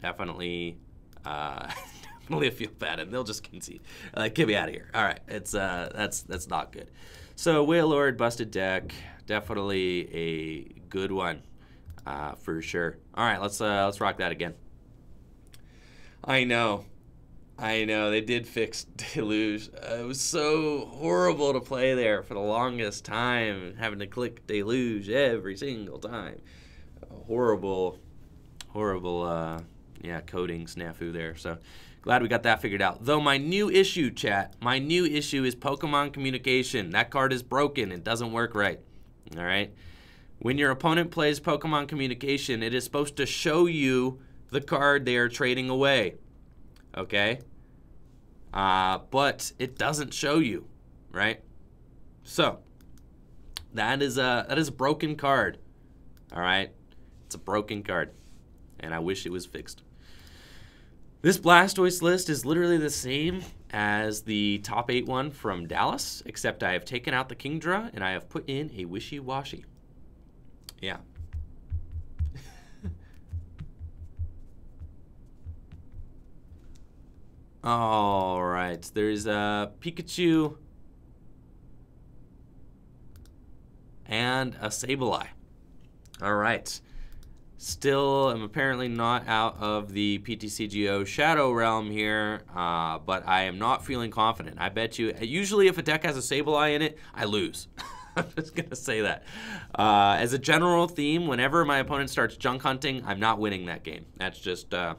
Definitely, uh, <laughs> definitely a feel bad, and they'll just concede. Like, get me out of here. All right, it's uh, that's that's not good. So Wailord, busted deck, definitely a good one uh, for sure. All right, let's uh, let's rock that again. I know, I know they did fix <laughs> Deluge. Uh, it was so horrible to play there for the longest time, having to click Deluge every single time. horrible, horrible, uh, yeah, coding snafu there. So glad we got that figured out. Though my new issue, chat, my new issue is Pokemon communication. That card is broken. It doesn't work right. All right. When your opponent plays Pokemon Communication, it is supposed to show you the card they are trading away. Okay? Uh, but it doesn't show you, right? So, that is a that is a broken card. All right? It's a broken card. And I wish it was fixed. This Blastoise list is literally the same as the top 8 one from Dallas, except I have taken out the Kingdra and I have put in a Wishy Washy. Yeah. All right. There's a Pikachu and a Sableye. All right. Still am apparently not out of the PTCGO Shadow Realm here, uh, but I am not feeling confident. I bet you, usually if a deck has a Sableye in it, I lose. <laughs> I'm just going to say that. Uh, as a general theme, whenever my opponent starts junk hunting, I'm not winning that game. That's just uh,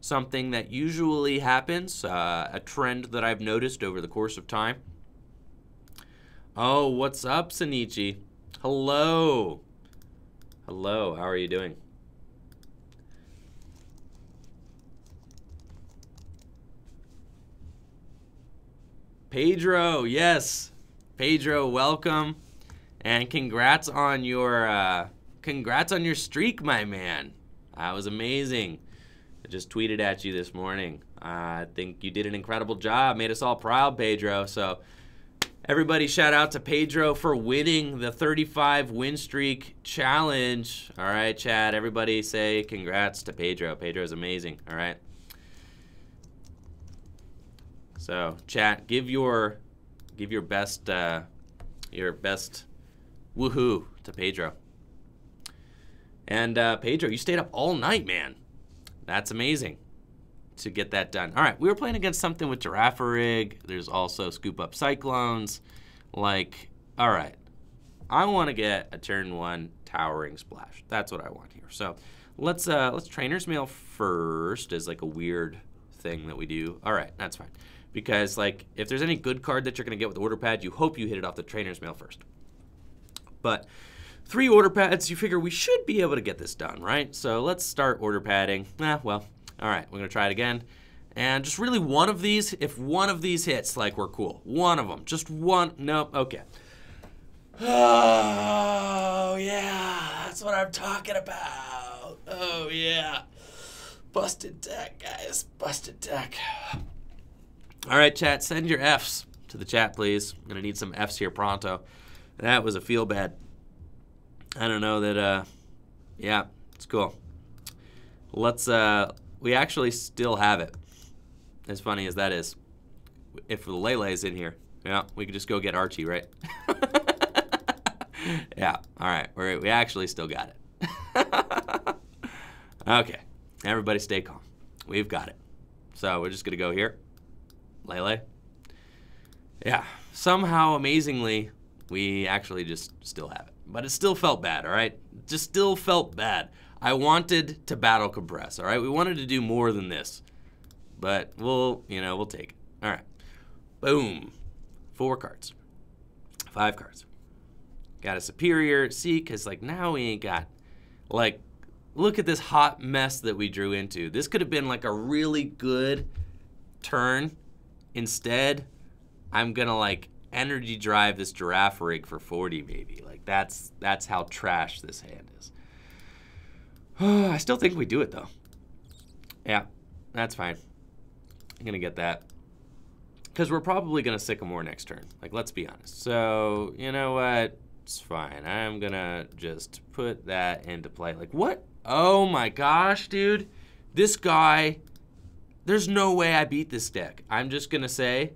something that usually happens, uh, a trend that I've noticed over the course of time. Oh, what's up, Sanichi? Hello. Hello, how are you doing? Pedro, yes. Pedro, welcome. And congrats on your uh, congrats on your streak, my man. That was amazing. I just tweeted at you this morning. I think you did an incredible job. Made us all proud, Pedro. So everybody shout out to Pedro for winning the 35 win streak challenge. All right, Chad. Everybody say congrats to Pedro. Pedro's amazing. All right. So, chat, give your give your best uh, your best Woohoo to Pedro. And uh, Pedro, you stayed up all night, man. That's amazing to get that done. All right, we were playing against something with Girafarig. There's also Scoop Up Cyclones. Like, all right, I want to get a turn one Towering Splash. That's what I want here. So let's uh, let's Trainer's Mail first as like a weird thing that we do. All right, that's fine. Because like if there's any good card that you're gonna get with Order Pad, you hope you hit it off the Trainer's Mail first. But three order pads, you figure we should be able to get this done, right? So let's start order padding. Ah, well, all right, we're gonna try it again. And just really one of these, if one of these hits, like we're cool. One of them, just one, nope, okay. Oh, yeah, that's what I'm talking about. Oh, yeah. Busted deck, guys, busted deck. All right, chat, send your Fs to the chat, please. I'm gonna need some Fs here pronto. That was a feel bad. I don't know that, uh, yeah, it's cool. Let's, uh, we actually still have it. As funny as that is. If the is in here, yeah, we could just go get Archie, right? <laughs> yeah, all right, we we actually still got it. <laughs> okay, everybody stay calm. We've got it. So we're just gonna go here. Lele. Yeah, somehow, amazingly, we actually just still have it. But it still felt bad, all right? Just still felt bad. I wanted to battle compress, all right? We wanted to do more than this. But we'll, you know, we'll take it. All right. Boom. Four cards. Five cards. Got a superior. See, because, like, now we ain't got, like, look at this hot mess that we drew into. This could have been, like, a really good turn. Instead, I'm to, like, energy drive this Girafarig for 40 maybe. Like that's that's how trash this hand is. <sighs> I still think we do it though. Yeah, that's fine. I'm gonna get that. Because we're probably to Sycamore next turn. Like, let's be honest. So, you know what? It's fine. I'm to just put that into play. Like, what? Oh my gosh, dude. This guy, there's no way I beat this deck. I'm just to say,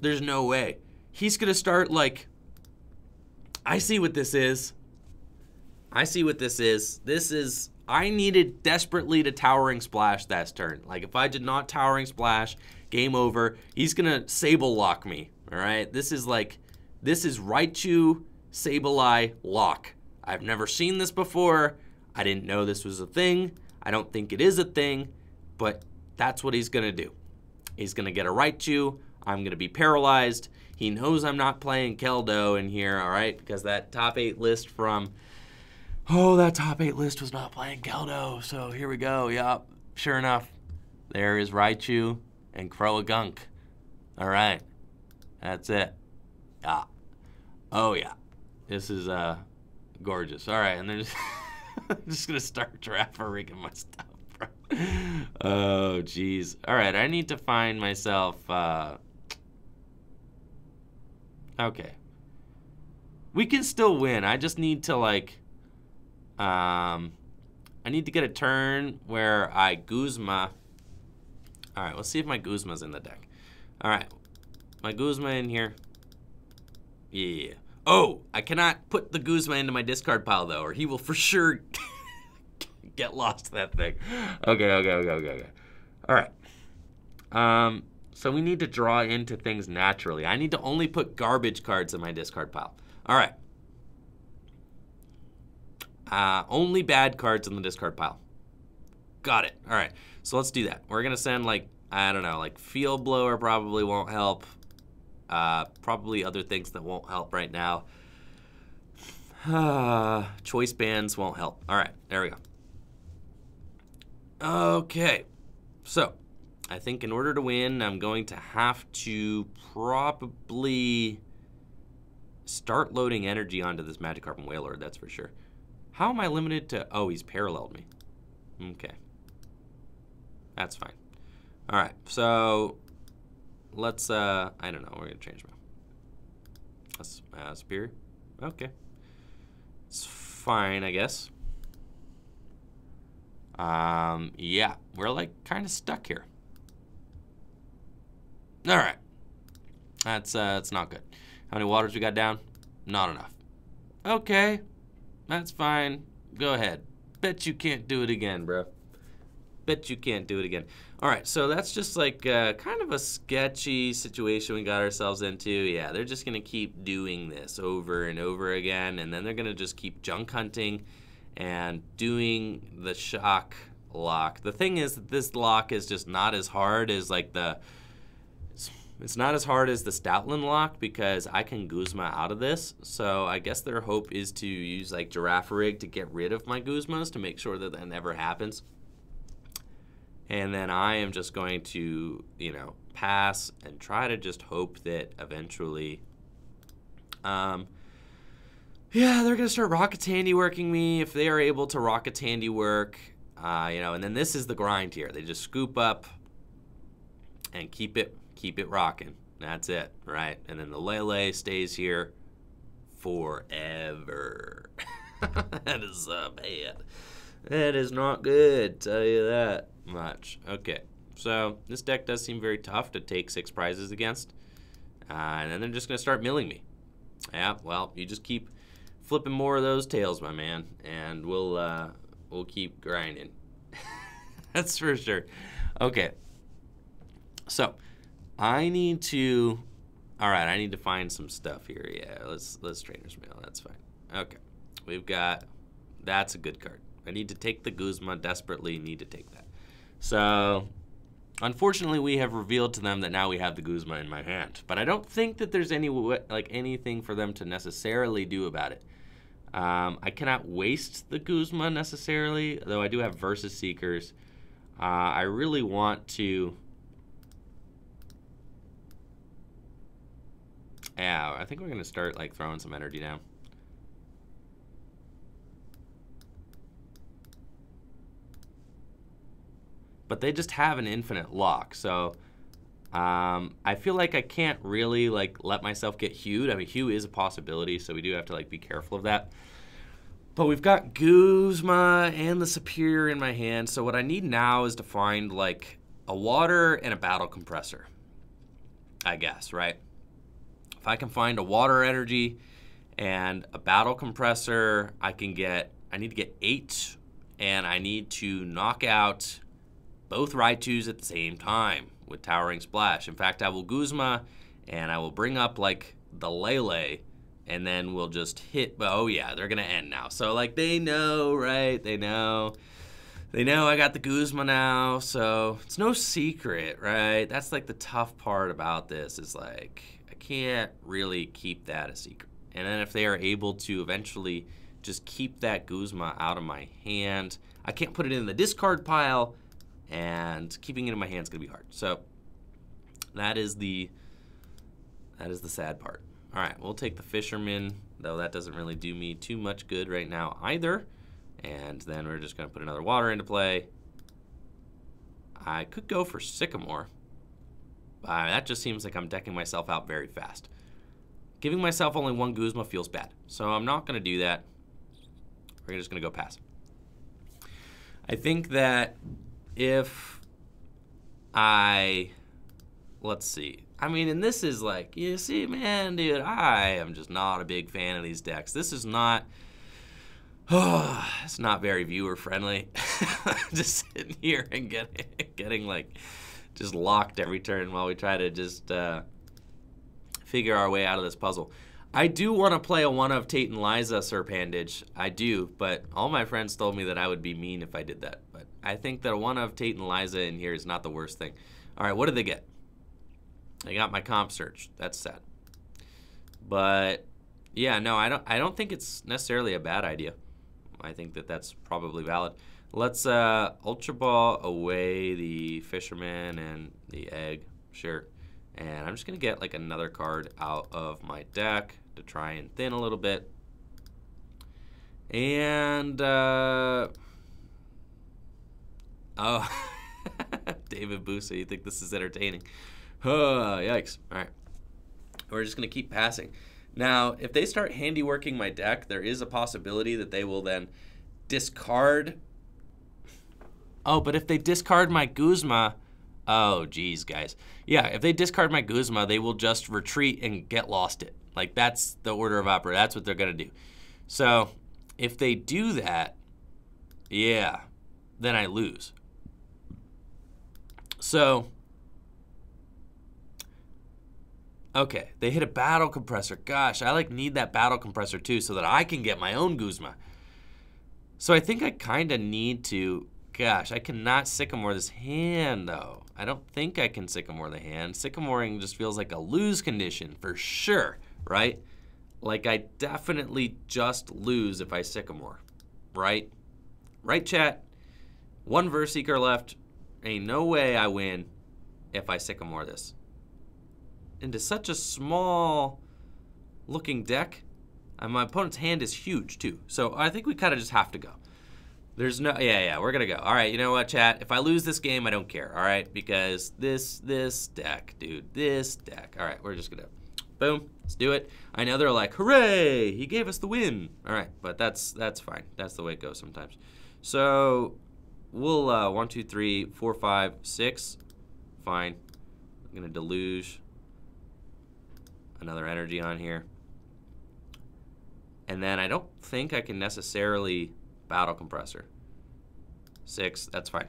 there's no way. He's to start, like, I see what this is. I see what this is. This is I needed desperately to towering splash that turn. Like if I did not towering splash, game over. He's gonna Sable Lock me. All right. This is like this is Raichu Sableye lock. I've never seen this before. I didn't know this was a thing. I don't think it is a thing, but that's what he's gonna do. He's gonna get a Raichu. I'm gonna be paralyzed. He knows I'm not playing Keldeo in here, all right, because that top eight list from oh, that top eight list was not playing Keldeo. So here we go. Yup. Sure enough, there is Raichu and Croagunk. All right. That's it. Yeah. Oh, yeah. This is uh gorgeous. All right. And then just, <laughs> I'm just going to start Girafarig my stuff. Oh, jeez. All right. I need to find myself. Uh... Okay. We can still win. I just need to, like um, I need to get a turn where I Guzma. All right, let's see if my Guzma's in the deck. All right, my Guzma in here. Yeah. Oh, I cannot put the Guzma into my discard pile though, or he will for sure <laughs> get lost that thing. Okay, okay, okay, okay, okay. All right. Um, so we need to draw into things naturally. I need to only put garbage cards in my discard pile. All right. Uh, only bad cards in the discard pile. Got it. All right. So let's do that. We're going to send, like, I don't know, like Field Blower probably won't help. Uh, probably other things that won't help right now. <sighs> Choice bands won't help. All right. There we go. Okay. So, I think in order to win, I'm going to have to probably start loading energy onto this Magikarp and Wailord, that's for sure. How am I limited to... Oh, he's paralleled me. Okay. That's fine. All right, so let's... uh I don't know. We're going to change my... Uh, Superior. Okay. It's fine, I guess. Um, yeah, we're like kind of stuck here. All right. That's, uh, that's not good. How many waters we got down? Not enough. Okay. That's fine. Go ahead. Bet you can't do it again, bro. Bet you can't do it again. All right, so that's just like uh, kind of a sketchy situation we got ourselves into. Yeah, they're just going to keep doing this over and over again, and then they're going to just keep junk hunting and doing the shock lock. The thing is this lock is just not as hard as like the it's not as hard as the Stoutland lock because I can Guzma out of this. So I guess their hope is to use like Girafarig to get rid of my Guzmas to make sure that that never happens. And then I am just going to, you know, pass and try to just hope that eventually, um, yeah, they're going to start Rocket Tandy working me. If they are able to Rocket Tandy work, uh, you know, and then this is the grind here. They just scoop up and keep it keep it rocking. That's it, right? And then the Lele stays here forever. <laughs> that is uh, bad. That is not good, tell you that much. Okay, so this deck does seem very tough to take six prizes against. Uh, and then they're just going to start milling me. Yeah, well, you just keep flipping more of those tails, my man, and we'll uh, we'll keep grinding. <laughs> That's for sure. Okay. So, I need to. All right, I need to find some stuff here. Yeah, let's let's trainer's mail. That's fine. Okay, we've got. That's a good card. I need to take the Guzma. Desperately need to take that. So, unfortunately, we have revealed to them that now we have the Guzma in my hand. But I don't think that there's any like anything for them to necessarily do about it. Um, I cannot waste the Guzma necessarily, though I do have Versus Seekers. Uh, I really want to Yeah, I think we're going to start like throwing some energy down. But they just have an infinite lock, so Um, I feel like I can't really like let myself get hued. I mean, hue is a possibility, so we do have to like be careful of that. But we've got Guzma and the Superior in my hand, so what I need now is to find like a water and a battle compressor. I guess, right? If I can find a water energy and a battle compressor, I can get, I need to get eight, and I need to knock out both Raichus at the same time with Towering Splash. In fact, I will Guzma, and I will bring up, like, the Lele, and then we'll just hit, oh yeah, they're gonna end now. So, like, they know, right? They know. They know I got the Guzma now, so it's no secret, right? That's like the tough part about this is like can't really keep that a secret. And then if they are able to eventually just keep that Guzma out of my hand, I can't put it in the discard pile, and keeping it in my hand is gonna be hard. So that is the that is the sad part. All right, we'll take the Fisherman, though that doesn't really do me too much good right now either. And then we're just gonna put another water into play. I could go for Sycamore. Uh, that just seems like I'm decking myself out very fast. Giving myself only one Guzma feels bad, so I'm not going to do that. We're just going to go pass. I think that if I, let's see. I mean, and this is like, you see, man, dude, I am just not a big fan of these decks. This is not, oh, <sighs> it's not very viewer friendly. <laughs> just sitting here and getting, getting like, just locked every turn while we try to just, uh, figure our way out of this puzzle. I do want to play a one of Tate and Liza Serpandage. I do, but all my friends told me that I would be mean if I did that. But I think that a one of Tate and Liza in here is not the worst thing. All right, what did they get? I got my comp search. That's sad. But yeah, no, I don't. I don't think it's necessarily a bad idea. I think that that's probably valid. Let's uh, Ultra Ball away the Fisherman and the Egg. Sure. And I'm just going to get like another card out of my deck to try and thin a little bit. And, uh, <laughs> oh, <laughs> David Busa, you think this is entertaining? Oh, <sighs> yikes. All right. We're just going to keep passing. Now, if they start handiworking my deck, there is a possibility that they will then discard. Oh, but if they discard my Guzma, Oh, geez, guys. Yeah, if they discard my Guzma, they will just retreat and get lost it. Like, that's the order of opera. That's what they're going to do. So, if they do that, yeah, then I lose. So, okay, they hit a battle compressor. Gosh, I like need that battle compressor too so that I can get my own Guzma. So I think I kind of need to, gosh, I cannot Sycamore this hand though. I don't think I can Sycamore the hand. Sycamoring just feels like a lose condition for sure, right? Like I definitely just lose if I Sycamore, right? Right, chat? One Versieker left. Ain't no way I win if I Sycamore this. Into such a small looking deck. And my opponent's hand is huge too. So I think we kind of just have to go. There's no, yeah, yeah, we're gonna go. All right, you know what, chat? If I lose this game, I don't care, all right? Because this, this deck, dude, this deck. All right, we're just gonna, boom, let's do it. I know they're like, hooray, he gave us the win. All right, but that's, that's fine. That's the way it goes sometimes. So, we'll, uh, one, two, three, four, five, six, fine. I'm gonna deluge another energy on here. And then I don't think I can necessarily battle compressor. Six, that's fine.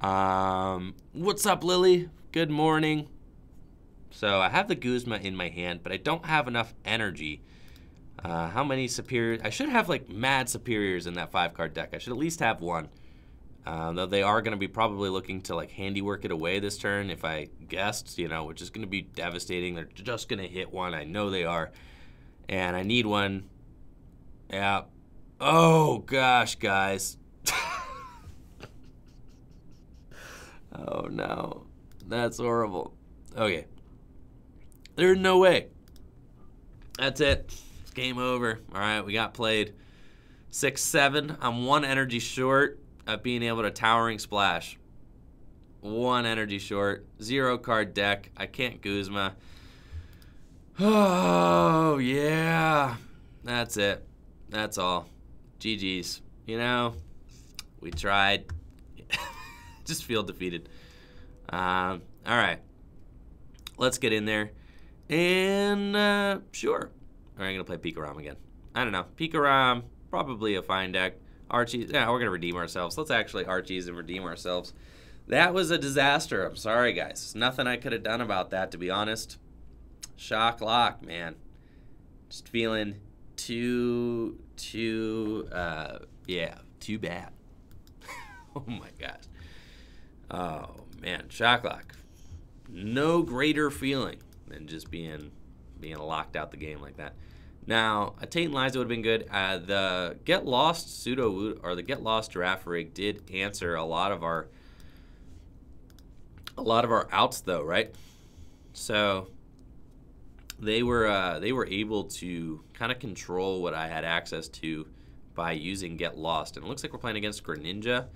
Um, what's up, Lily? Good morning. So I have the Guzma in my hand, but I don't have enough energy. Uh, how many superiors? I should have like mad superiors in that five card deck. I should at least have one. Uh, though they are going to be probably looking to like handiwork it away this turn if I guessed, you know, which is going to be devastating. They're just going to hit one. I know they are. And I need one yeah. Oh, gosh, guys. oh, no. That's horrible. Okay. There's no way. That's it. It's game over. All right, we got played. 6 7. I'm one energy short of being able to towering splash. one energy short, zero card deck. I can't Guzma. <sighs> Oh, yeah. That's it. That's all. GG's. You know, we tried. <laughs> Just feel defeated. Um, all right. Let's get in there. And uh, sure. All right, I'm going to play Pikarom again. I don't know. Pikarom, probably a fine deck. Archie's. yeah, we're going to redeem ourselves. Let's actually Archies and redeem ourselves. That was a disaster. I'm sorry, guys. Nothing I could have done about that, to be honest. Shock lock, man. Just feeling too, too, uh, yeah, too bad. <laughs> oh my gosh. Oh man, shock lock. No greater feeling than just being being locked out the game like that. Now, a Tate and Liza would have been good. Uh, the Get Lost pseudo or the Get Lost Girafarig did answer a lot of our a lot of our outs though, right? So they were uh, they were able to kind of control what I had access to by using Get Lost, and it looks like we're playing against Greninja.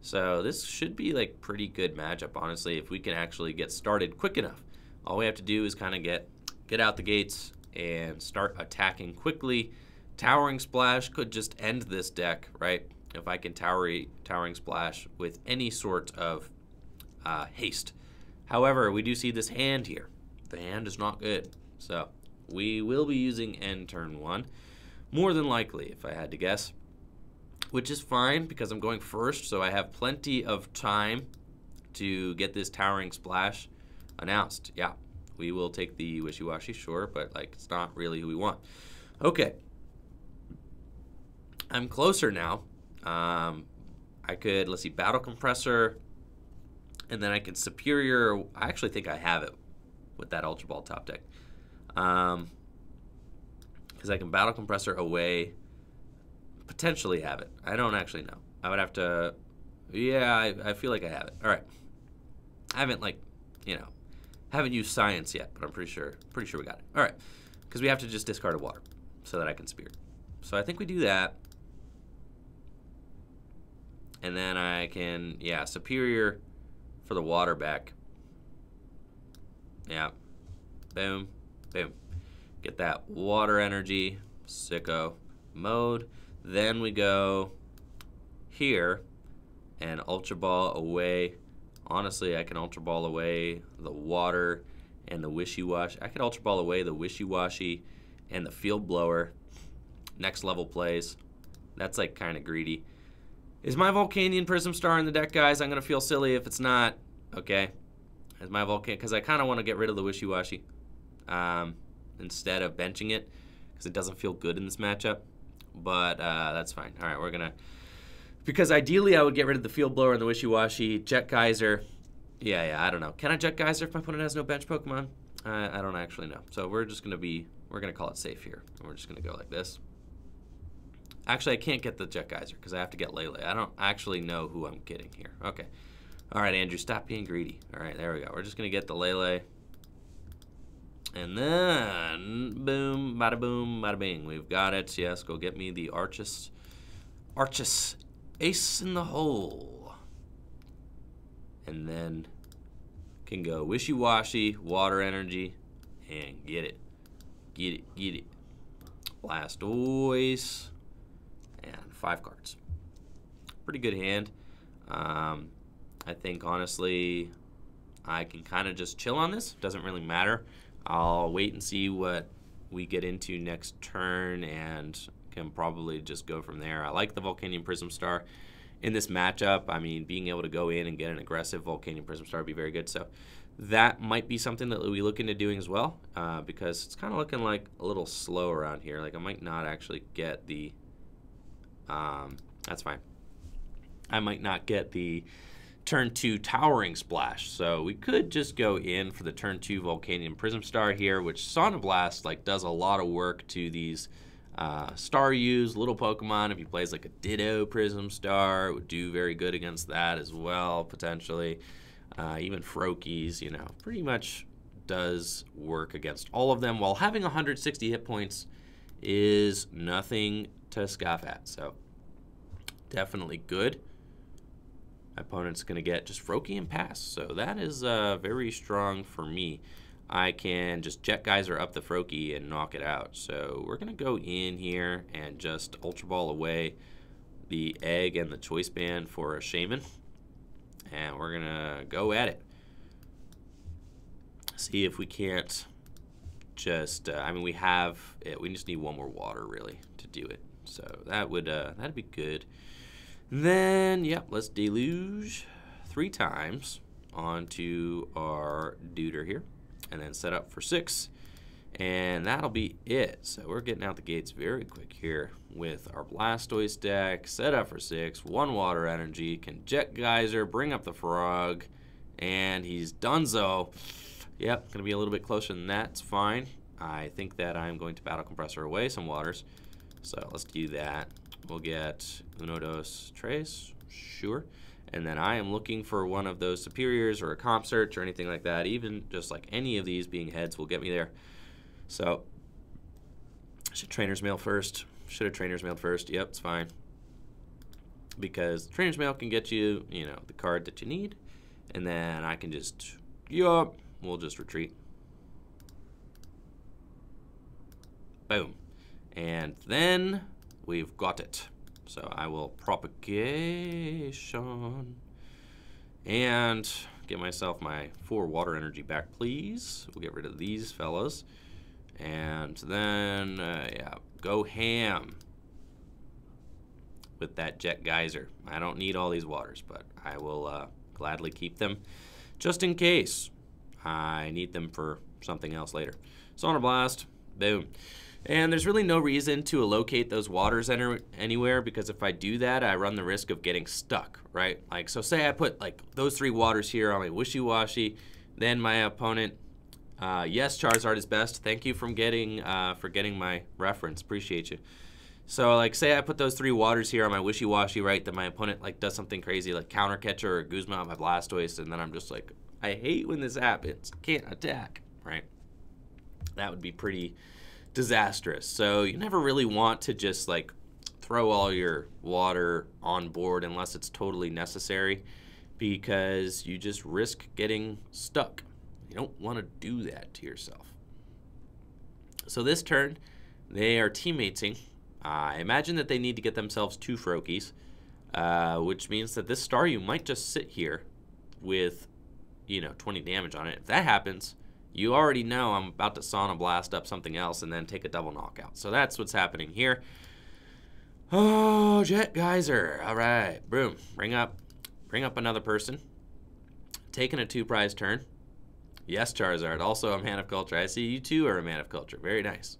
So this should be like pretty good matchup, honestly, if we can actually get started quick enough. All we have to do is kind of get get out the gates, and start attacking quickly. Towering Splash could just end this deck, right? If I can towery, Towering Splash with any sort of uh, haste. However, we do see this hand here. The hand is not good. So we will be using end turn one. More than likely, if I had to guess. Which is fine because I'm going first, so I have plenty of time to get this Towering Splash announced. Yeah, we will take the wishy-washy, sure, but like it's not really who we want. Okay. I'm closer now. Um, I could, let's see, Battle Compressor, and then I can Superior. I actually think I have it with that Ultra Ball top deck. Um, because I can Battle Compressor away, potentially have it. I don't actually know. I would have to, yeah, I, I feel like I have it. All right. I haven't, like, you know, haven't used science yet, but I'm pretty sure pretty sure we got it. All right, because we have to just discard a water so that I can spear. So I think we do that. And then I can, yeah, superior for the water back. Yeah. Boom. Boom. Get that water energy, sicko mode. Then we go here and Ultra Ball away Honestly, I can Ultra Ball away the water and the wishy-washy. I could Ultra Ball away the wishy-washy and the field blower. Next level plays. That's like kind of greedy. Is my Volcanion Prism Star in the deck, guys? I'm going to feel silly if it's not. Okay. Is my Volcan... Because I kind of want to get rid of the wishy-washy um, instead of benching it because it doesn't feel good in this matchup. But uh, that's fine. All right, we're going to because ideally I would get rid of the field blower and the wishy-washy. Jet Geyser, yeah, yeah, I don't know. Can I Jet Geyser if my opponent has no bench Pokemon? I don't actually know. So we're just going to be, we're going to call it safe here. we're just going to go like this. Actually, I can't get the Jet Geyser because I have to get Lele. I don't actually know who I'm getting here. Okay. All right, Andrew, stop being greedy. All right, there we go. We're just going to get the Lele. And then, boom, bada boom, bada bing. We've got it. Yes, go get me the Archie's. Archie's ace in the hole. And then can go wishy-washy, water energy, and get it. Get it, get it. Blastoise, and five cards. Pretty good hand. Um, I think, honestly, I can kind of just chill on this. Doesn't really matter. I'll wait and see what we get into next turn and can probably just go from there. I like the Volcanion Prism Star in this matchup. I mean, being able to go in and get an aggressive Volcanion Prism Star would be very good. So that might be something that we look into doing as well uh, because it's kind of looking like a little slow around here. Like I might not actually get the, um, that's fine. I might not get the turn two Towering Splash. So we could just go in for the turn two Volcanion Prism Star here, which Sauna Blast like does a lot of work to these uh, Staryu, little Pokemon, if he plays like a Ditto Prism Star, would do very good against that as well, potentially. Uh, even Froakies, you know, pretty much does work against all of them, while having 160 hit points is nothing to scoff at. So, definitely good. Opponent's going to get just Froakie and pass. So that is uh, very strong for me. I can just Jet Geyser up the Froakie and knock it out. So we're going to go in here and just Ultra Ball away the Egg and the Choice Band for a Shaymin. And we're going to go at it. See if we can't just, uh, I mean, we have, it. we just need one more water, really, to do it. So that would, uh, that'd be good. Then, yep, let's deluge three times onto our duder here and then set up for six. And that'll be it. So we're getting out the gates very quick here with our Blastoise deck, set up for six, one water energy, can Jet Geyser, bring up the frog, and he's donezo. Yep, to be a little bit closer than that. It's fine. I think that I'm going to Battle Compressor away some waters. So let's do that. We'll get Uno Dos Tres, sure. And then I am looking for one of those superiors or a comp search or anything like that. Even just like any of these being heads will get me there. So, should trainers mail first? Should have trainers mailed first? Yep, it's fine. Because trainers mail can get you, you know, the card that you need. And then I can just, yup, we'll just retreat. Boom. And then we've got it. So I will propagation and get myself my four water energy back, please. We'll get rid of these fellas. And then, uh, yeah, go ham with that jet geyser. I don't need all these waters, but I will uh, gladly keep them just in case I need them for something else later. Sauna Blast, boom. And there's really no reason to allocate those waters anywhere because if I do that, I run the risk of getting stuck, right? Like, so say I put like those three waters here on my wishy-washy, then my opponent, uh, yes, Charizard is best. Thank you from getting uh, for getting my reference. Appreciate you. So like, say I put those three waters here on my wishy-washy, right? That my opponent like does something crazy like Counter Catcher or Guzma on my Blastoise, and then I'm just like, I hate when this happens. Can't attack, right? That would be pretty disastrous. So you never really want to just like throw all your water on board unless it's totally necessary because you just risk getting stuck. You don't want to do that to yourself. So this turn, they are teammating. I imagine that they need to get themselves two Froakies, uh, which means that this Staryu might just sit here with, you know, 20 damage on it. If that happens, you already know I'm about to Sauna Blast up something else and then take a double knockout. So that's what's happening here. Oh, Jet Geyser. All right. Boom. Bring up, bring up another person. Taking a two prize turn. Yes, Charizard. Also a man of culture. I see you too are a man of culture. Very nice.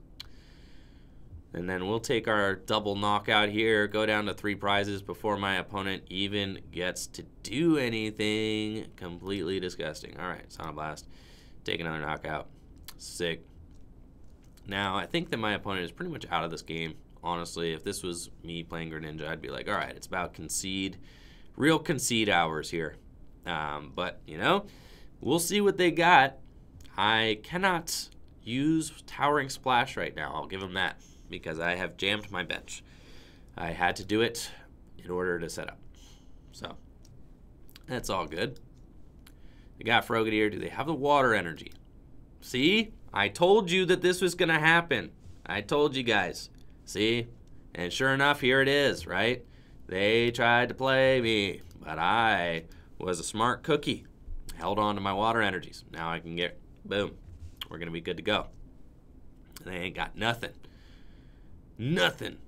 And then we'll take our double knockout here, go down to three prizes before my opponent even gets to do anything. Completely disgusting. All right, Sauna Blast. Take another knockout. Sick. Now, I think that my opponent is pretty much out of this game. Honestly, if this was me playing Greninja, I'd be like, all right, it's about concede. Real concede hours here. Um, but, you know, we'll see what they got. I cannot use Towering Splash right now. I'll give them that because I have jammed my bench. I had to do it in order to set up. So, that's all good. They got Frogadier. Do they have the water energy? See? I told you that this was going to happen. I told you guys. See? And sure enough, here it is, right? They tried to play me, but I was a smart cookie. Held on to my water energies. Now I can get, boom, we're going to be good to go. They ain't got nothing. Nothing.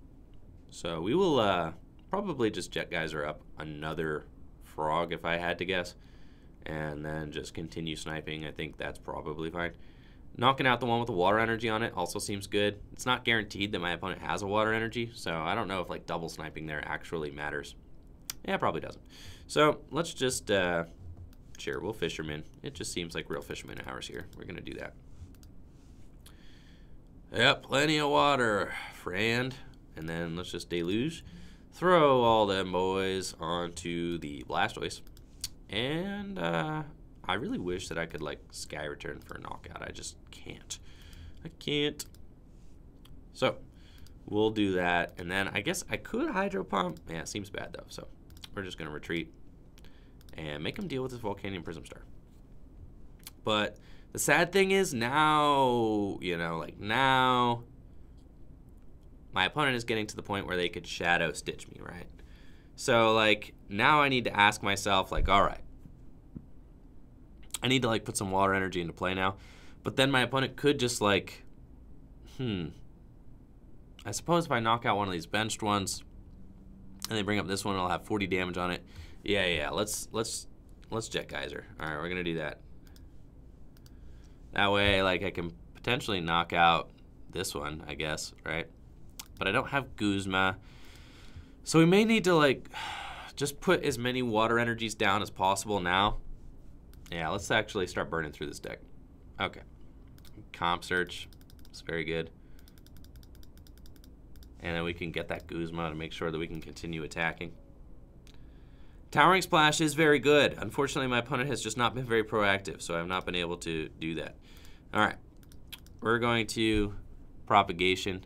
So we will uh, probably just Jet Geyser up another frog if I had to guess and then just continue sniping. I think that's probably fine. Knocking out the one with the water energy on it also seems good. It's not guaranteed that my opponent has a water energy, so I don't know if like double sniping there actually matters. Yeah, probably doesn't. So let's just, uh, sure, we'll fisherman. It just seems like real fisherman hours here. We're going to do that. Yep, plenty of water, friend. And then let's just deluge. Throw all them boys onto the Blastoise. And uh, I really wish that I could like Sky Return for a knockout. I just can't. I can't. So we'll do that. And then I guess I could Hydro Pump. Yeah, it seems bad though. So we're just going to retreat. and make him deal with this Volcanion Prism Star. But the sad thing is now, you know, like now, my opponent is getting to the point where they could Shadow Stitch me, right? So, like, now I need to ask myself, like, all right, I need to, like, put some water energy into play now. But then my opponent could just, like, hmm. I suppose if I knock out one of these benched ones, and they bring up this one, I'll have 40 damage on it. Yeah, yeah, let's, let's, let's Jet Geyser. All right, we're to do that. That way, like, I can potentially knock out this one, I guess, right? But I don't have Guzma. So we may need to, like, just put as many water energies down as possible now. Yeah, let's actually start burning through this deck. Okay. Comp search. It's very good. And then we can get that Guzma to make sure that we can continue attacking. Towering Splash is very good. Unfortunately, my opponent has just not been very proactive, so I've not been able to do that. All right. We're going to Propagation.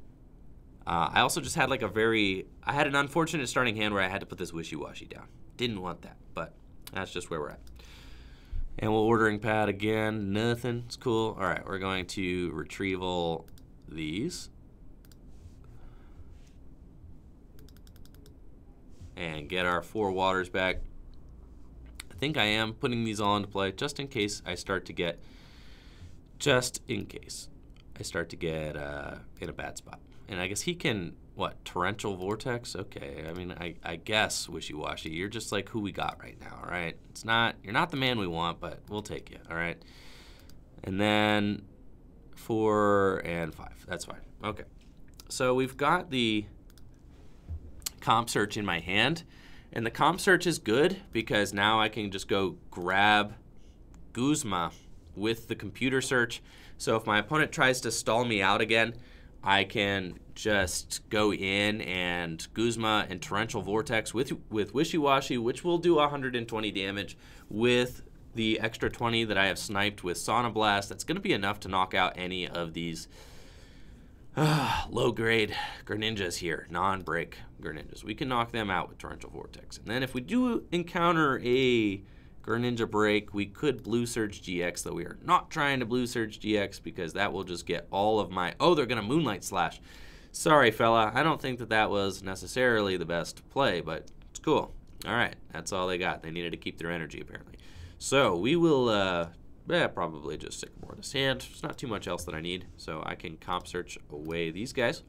Uh, I also just had like a very, I had an unfortunate starting hand where I had to put this Wishy-Washy down. Didn't want that, but that's just where we're at. And we'll Ordering Pad again, nothing, it's cool. All right, we're going to retrieval these. and get our four waters back. I think I am putting these all into play just in case I start to get, just in case I start to get uh, in a bad spot. And I guess he can, what, torrential vortex? Okay, I mean, I, I guess wishy-washy. You're just like who we got right now, all right? It's not, you're not the man we want, but we'll take you, all right? And then four and five, that's fine. Okay, so we've got the comp search in my hand. And the comp search is good because now I can just go grab Guzma with the computer search. So if my opponent tries to stall me out again, I can just go in and Guzma and Torrential Vortex with, with Wishy Washy, which will do 120 damage with the extra 20 that I have sniped with Sauna Blast. That's going to be enough to knock out any of these uh, low grade Greninjas here, non break Greninjas. We can knock them out with Torrential Vortex. And then if we do encounter a Greninja break, we could Blue Surge GX, though we are not trying to Blue Surge GX because that will just get all of my. Oh, they're going to Moonlight Slash. Sorry, fella. I don't think that that was necessarily the best play, but it's cool. All right, that's all they got. They needed to keep their energy, apparently. So we will uh, yeah, probably just Sycamore this hand. There's not too much else that I need, so I can comp search away these guys.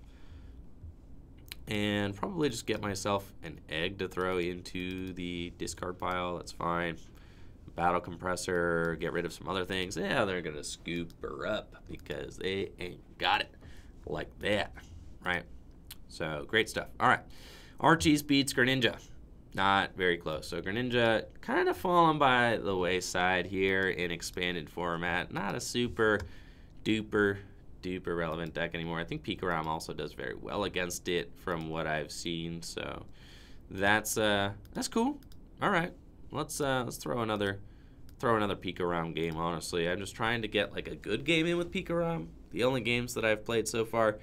And probably just get myself an egg to throw into the discard pile. That's fine. Battle compressor, get rid of some other things. Yeah, they're going to scoop her up because they ain't got it like that, right? So, great stuff. All right. Archie's beats Greninja. Not very close. So Greninja kind of fallen by the wayside here in expanded format. Not a super duper duper relevant deck anymore. I think Pikarom also does very well against it from what I've seen. So that's uh that's cool. All right. Let's uh let's throw another throw another Pikarom game, honestly. I'm just trying to get like a good game in with Pikarom. The only games that I've played so far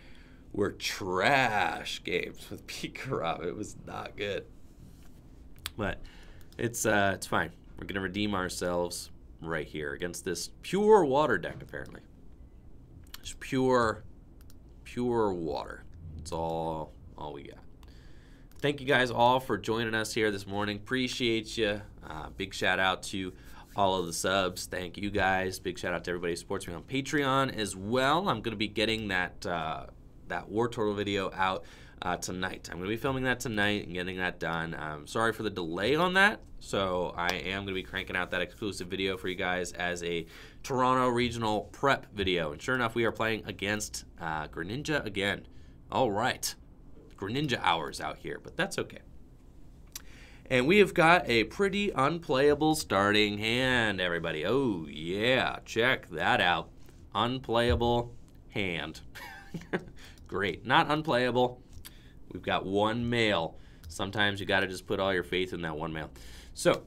were trash games with <laughs> Pikarom. It was not good. But it's uh, it's fine. We're gonna redeem ourselves right here against this pure water deck. Apparently, it's pure, pure water. It's all all we got. Thank you guys all for joining us here this morning. Appreciate you. Uh, big shout out to all of the subs. Thank you guys. Big shout out to everybody who supports me on Patreon as well. I'm going to be getting that uh, that Wartortle video out uh, tonight. I'm going to be filming that tonight and getting that done. Um, sorry for the delay on that. So I am going to be cranking out that exclusive video for you guys as a Toronto regional prep video. And sure enough, we are playing against uh, Greninja again. All right. Greninja hours out here, but that's okay. And we have got a pretty unplayable starting hand, everybody. Oh, yeah. Check that out. Unplayable hand. <laughs> Great. Not unplayable We've got one mail. Sometimes you got to just put all your faith in that one mail. So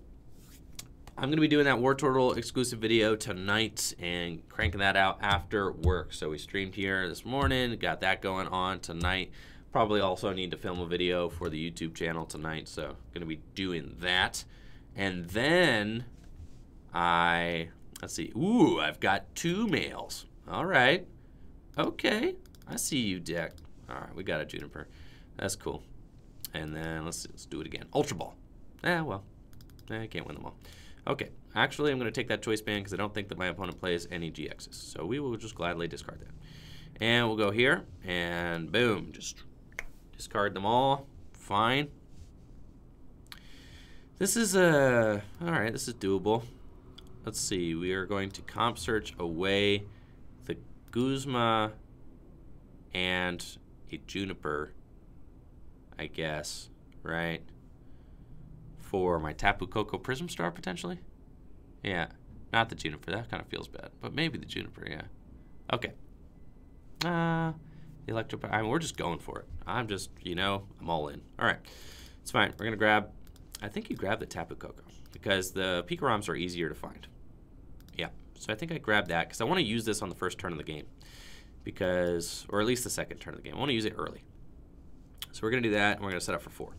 I'm going to be doing that Wartortle exclusive video tonight and cranking that out after work. So we streamed here this morning, got that going on tonight. Probably also need to film a video for the YouTube channel tonight, so going to be doing that. And then I, let's see. Ooh, I've got two mails. All right. Okay. I see you, Dick. All right, we got a Juniper. That's cool. And then let's, let's do it again. Ultra Ball. Eh, well, eh, I can't win them all. Okay, actually, I'm going to take that choice band because I don't think that my opponent plays any GXs. So we will just gladly discard that. And we'll go here, and boom, just discard them all. Fine. This is a, uh, all right, this is doable. Let's see, we are going to comp search away the Guzma and a Juniper, I guess, right? For my Tapu Koko Prism Star, potentially? Yeah, not the Juniper, that kind of feels bad, but maybe the Juniper, yeah. Okay. Uh, the Electro, I mean, we're just going for it. I'm just, you know, I'm all in. All right, it's fine. We're to grab I think you grab the Tapu Koko because the Pikaroms are easier to find. Yeah, so I think I grabbed that because I want to use this on the first turn of the game because, or at least the second turn of the game. I want to use it early. So we're to do that and we're to set up for four.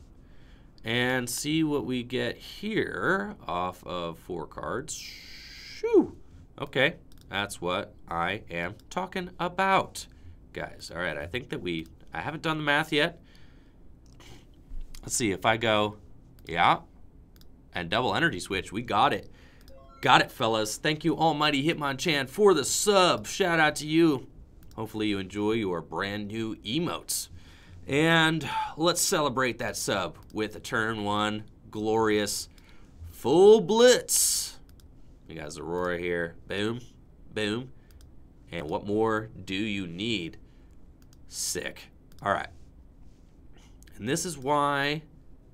And see what we get here off of four cards. Shoo! Okay, that's what I am talking about, guys. All right, I think that we, I haven't done the math yet. Let's see, if I go yeah. And double energy switch. We got it. Got it, fellas. Thank you, Almighty Hitmonchan, for the sub. Shout out to you. Hopefully you enjoy your brand new emotes. And let's celebrate that sub with a turn one glorious full blitz. We got Zeraora here. Boom, boom. And what more do you need? Sick. All right. And this is why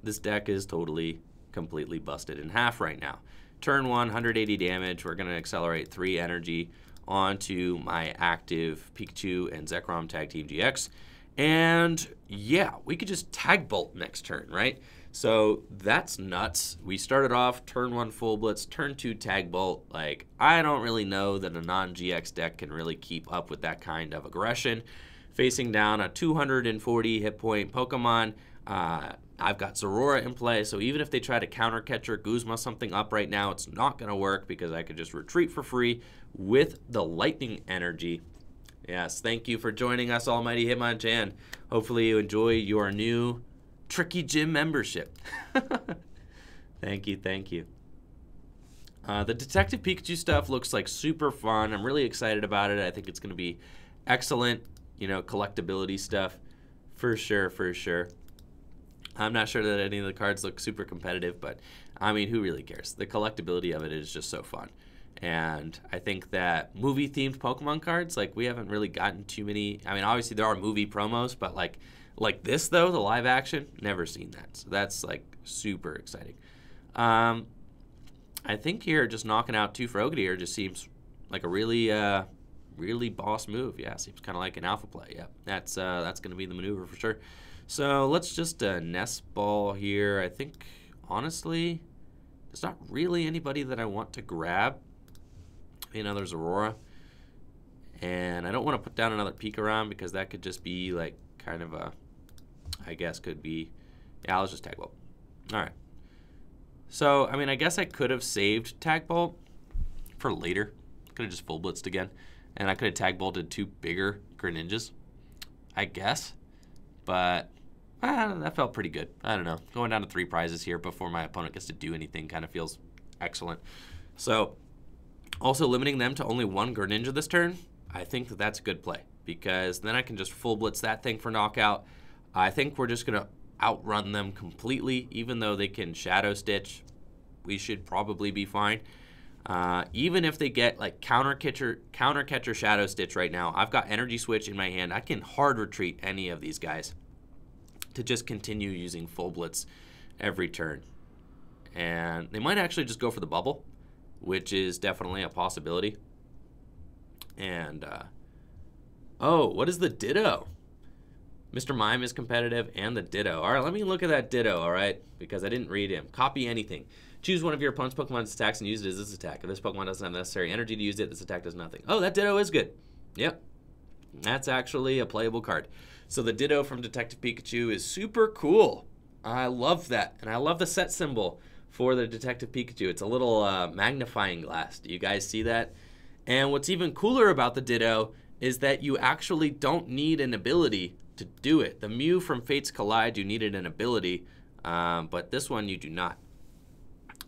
this deck is totally, completely busted in half right now. Turn 1, 180 damage. We're going to accelerate 3 energy onto my active Pikachu and Zekrom Tag Team GX. And yeah, we could just Tag Bolt next turn, right? So that's nuts. We started off turn 1 Full Blitz, turn 2 Tag Bolt. Like, I don't really know that a non-GX deck can really keep up with that kind of aggression. Facing down a 240 hit point Pokemon, uh, I've got Zeraora in play, so even if they try to counter catcher Guzma something up right now, it's not going to work because I could just retreat for free with the Lightning Energy. Yes, thank you for joining us, Almighty Hitmonchan. Hopefully you enjoy your new Tricky Gym membership. <laughs> thank you, thank you. Uh, the Detective Pikachu stuff looks like super fun. I'm really excited about it. I think it's going to be excellent, you know, collectability stuff. For sure, for sure. I'm not sure that any of the cards look super competitive, but I mean, who really cares? The collectability of it is just so fun. And I think that movie themed Pokemon cards, like we haven't really gotten too many. I mean, obviously there are movie promos, but like like this though, the live action, never seen that. So that's like super exciting. Um, I think here just knocking out two Frogadier just seems like a really uh, really boss move. Yeah, seems kind of like an alpha play. Yeah, that's uh, that's going to be the maneuver for sure. So let's just uh, nest ball here. I think, honestly, there's not really anybody that I want to grab. You know, there's Aurora. And I don't want to put down another Pikarom because that could just be like kind of a, I guess could be, yeah, let's just Tag Bolt. All right. So, I mean, I guess I could have saved Tag Bolt for later. Could have just full blitzed again. And I could have Tag Bolted two bigger Greninjas, I guess. But that felt pretty good. I don't know. Going down to three prizes here before my opponent gets to do anything kind of feels excellent. So, also limiting them to only one Greninja this turn, I think that that's a good play because then I can just full blitz that thing for knockout. I think we're just going to outrun them completely, even though they can Shadow Stitch. We should probably be fine. Uh, even if they get like counter catcher, counter catcher Shadow Stitch right now, I've got Energy Switch in my hand. I can hard retreat any of these guys to just continue using full blitz every turn. And they might actually just go for the bubble, which is definitely a possibility. And, uh, oh, what is the Ditto? Mr. Mime is competitive and the Ditto. All right, let me look at that Ditto, all right? Because I didn't read him. Copy anything. Choose one of your opponent's Pokemon's attacks and use it as this attack. If this Pokemon doesn't have necessary energy to use it, this attack does nothing. Oh, that Ditto is good. Yep. That's actually a playable card. So the Ditto from Detective Pikachu is super cool. I love that. And I love the set symbol for the Detective Pikachu. It's a little uh, magnifying glass. Do you guys see that? And what's even cooler about the Ditto is that you actually don't need an ability to do it. The Mew from Fates Collide, you needed an ability, um, but this one you do not.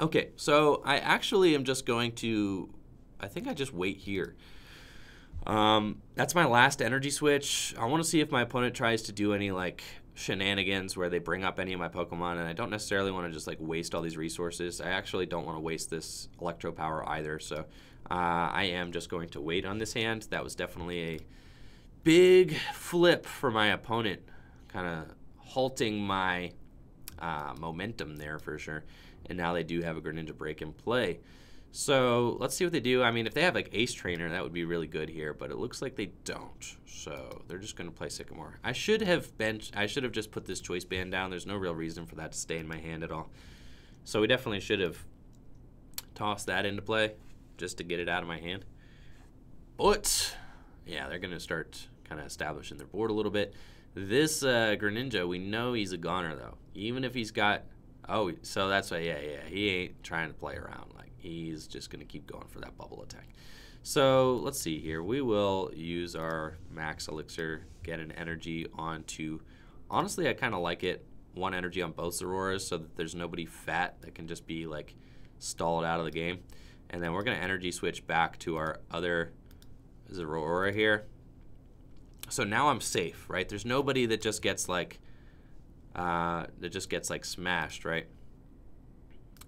Okay, so I actually am just going to, I think I just wait here. Um, that's my last energy switch. I want to see if my opponent tries to do any like shenanigans where they bring up any of my Pokemon, and I don't necessarily want to just like waste all these resources. I actually don't want to waste this Electro Power either, so uh, I am just going to wait on this hand. That was definitely a big flip for my opponent, kind of halting my uh, momentum there for sure. And now they do have a Greninja break in play. So let's see what they do. I mean, if they have like Ace Trainer, that would be really good here, but it looks like they don't. So they're just going to play Sycamore. I should have bench. I should have just put this Choice Band down. There's no real reason for that to stay in my hand at all. So we definitely should have tossed that into play just to get it out of my hand. But yeah, they're going to start kind of establishing their board a little bit. This uh, Greninja, we know he's a goner though. Even if he's got, oh, so that's why, yeah, yeah, he ain't trying to play around. Like he's just going to keep going for that bubble attack. So let's see here. We will use our max elixir, get an energy onto. Honestly, I kind of like it. One energy on both Zeraoras so that there's nobody fat that can just be like stalled out of the game. And then we're going to energy switch back to our other Zeraora here. So now I'm safe, right? There's nobody that just gets like, uh, that just gets like smashed, right?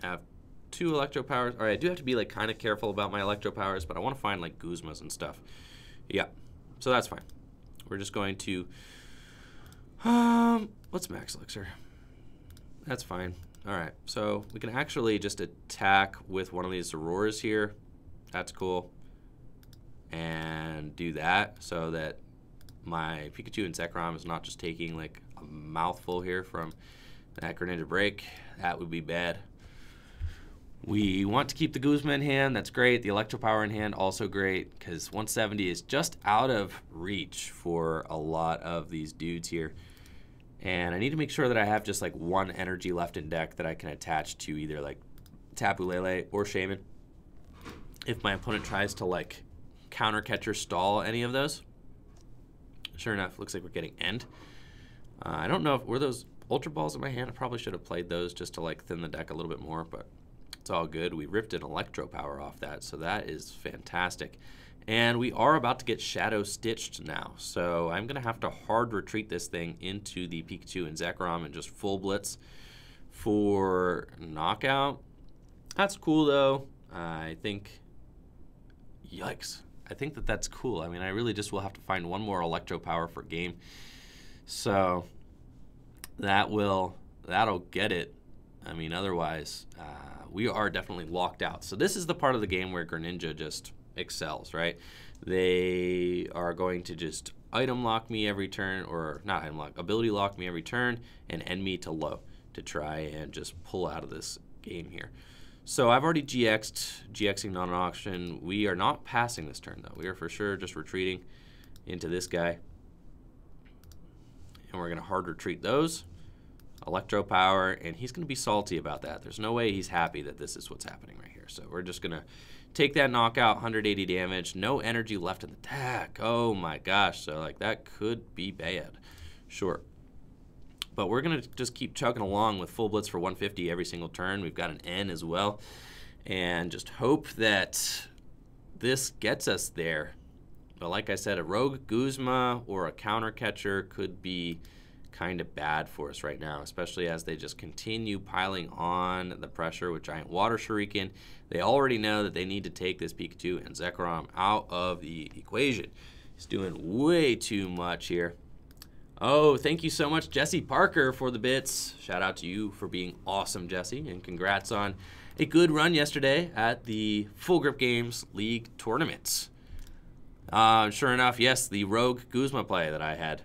I have two electro powers. All right, I do have to be like kind of careful about my electro powers, but I want to find like Guzmas and stuff. Yeah, so that's fine. We're just going to, um, what's max elixir? That's fine. All right, so we can actually just attack with one of these Zeraoras here. That's cool. And do that so that my Pikachu and Zekrom is not just taking like mouthful here from that Greninja break. That would be bad. We want to keep the Guzma in hand. That's great. The Electro Power in hand, also great, because 170 is just out of reach for a lot of these dudes here. And I need to make sure that I have just like one energy left in deck that I can attach to either like Tapu Lele or Shaymin. If my opponent tries to like counter catcher stall any of those. Sure enough, looks like we're getting end. Uh, I don't know if were those Ultra Balls in my hand. I probably should have played those just to like thin the deck a little bit more, but it's all good. We ripped an Electro Power off that, so that is fantastic. And we are about to get Shadow Stitched now, so I'm going to have to hard retreat this thing into the Pikachu and Zekrom and just full blitz for knockout. That's cool, though. I think, yikes. I think that that's cool. I mean, I really just will have to find one more Electro Power for game. So that will, that'll get it. I mean, otherwise, uh, we are definitely locked out. So this is the part of the game where Greninja just excels, right? They are going to just item lock me every turn, or not item lock, ability lock me every turn, and end me to low to try and just pull out of this game here. So I've already GX'd, GXing non auction. We are not passing this turn though. We are for sure just retreating into this guy. And we're gonna hard retreat those. Electro power, and he's gonna be salty about that. There's no way he's happy that this is what's happening right here. So we're just gonna take that knockout, 180 damage, no energy left in the deck. Oh my gosh, so like that could be bad. Sure. But we're going to just keep chugging along with full blitz for 150 every single turn. We've got an N as well. And just hope that this gets us there. But like I said, a Rogue Guzma or a counter catcher could be kind of bad for us right now, especially as they just continue piling on the pressure with Giant Water Shuriken. They already know that they need to take this Pikachu and Zekrom out of the equation. He's doing way too much here. Oh, thank you so much, Jesse Parker, for the bits. Shout out to you for being awesome, Jesse, and congrats on a good run yesterday at the Full Grip Games League tournaments. Uh, sure enough, yes, the Rogue Guzma play that I had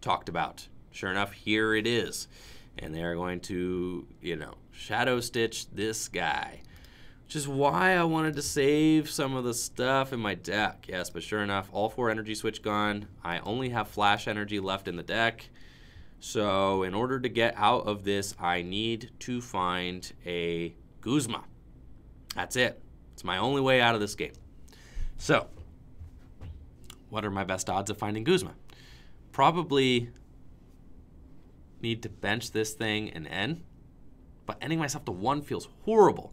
talked about. Sure enough, here it is. And they are going to, you know, shadow stitch this guy which is why I wanted to save some of the stuff in my deck. Yes, but sure enough, all four energy switch gone. I only have flash energy left in the deck. So in order to get out of this, I need to find a Guzma. That's it. It's my only way out of this game. So, what are my best odds of finding Guzma? Probably need to bench this thing and end, but ending myself to one feels horrible.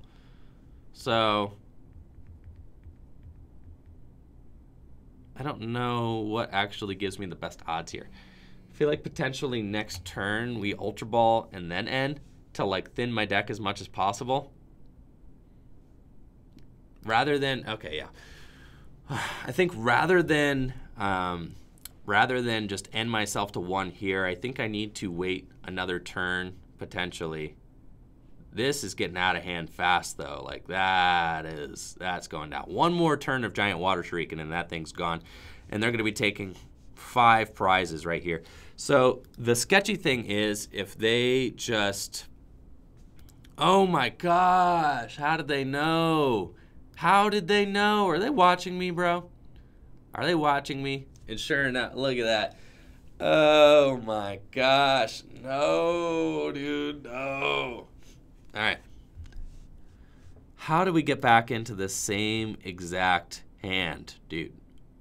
So, I don't know what actually gives me the best odds here. I feel like potentially next turn we Ultra Ball and then end to like thin my deck as much as possible. Rather than, okay, yeah. <sighs> I think rather than um, rather than just end myself to one here, I think I need to wait another turn potentially. This is getting out of hand fast though. Like that is that's going down. One more turn of Giant Water Shuriken and then that thing's gone. And they're going to be taking five prizes right here. So the sketchy thing is if they just Oh my gosh, how did they know? How did they know? Are they watching me, bro? Are they watching me? And sure enough, look at that. Oh my gosh. No, dude, no. All right. How do we get back into the same exact hand, dude?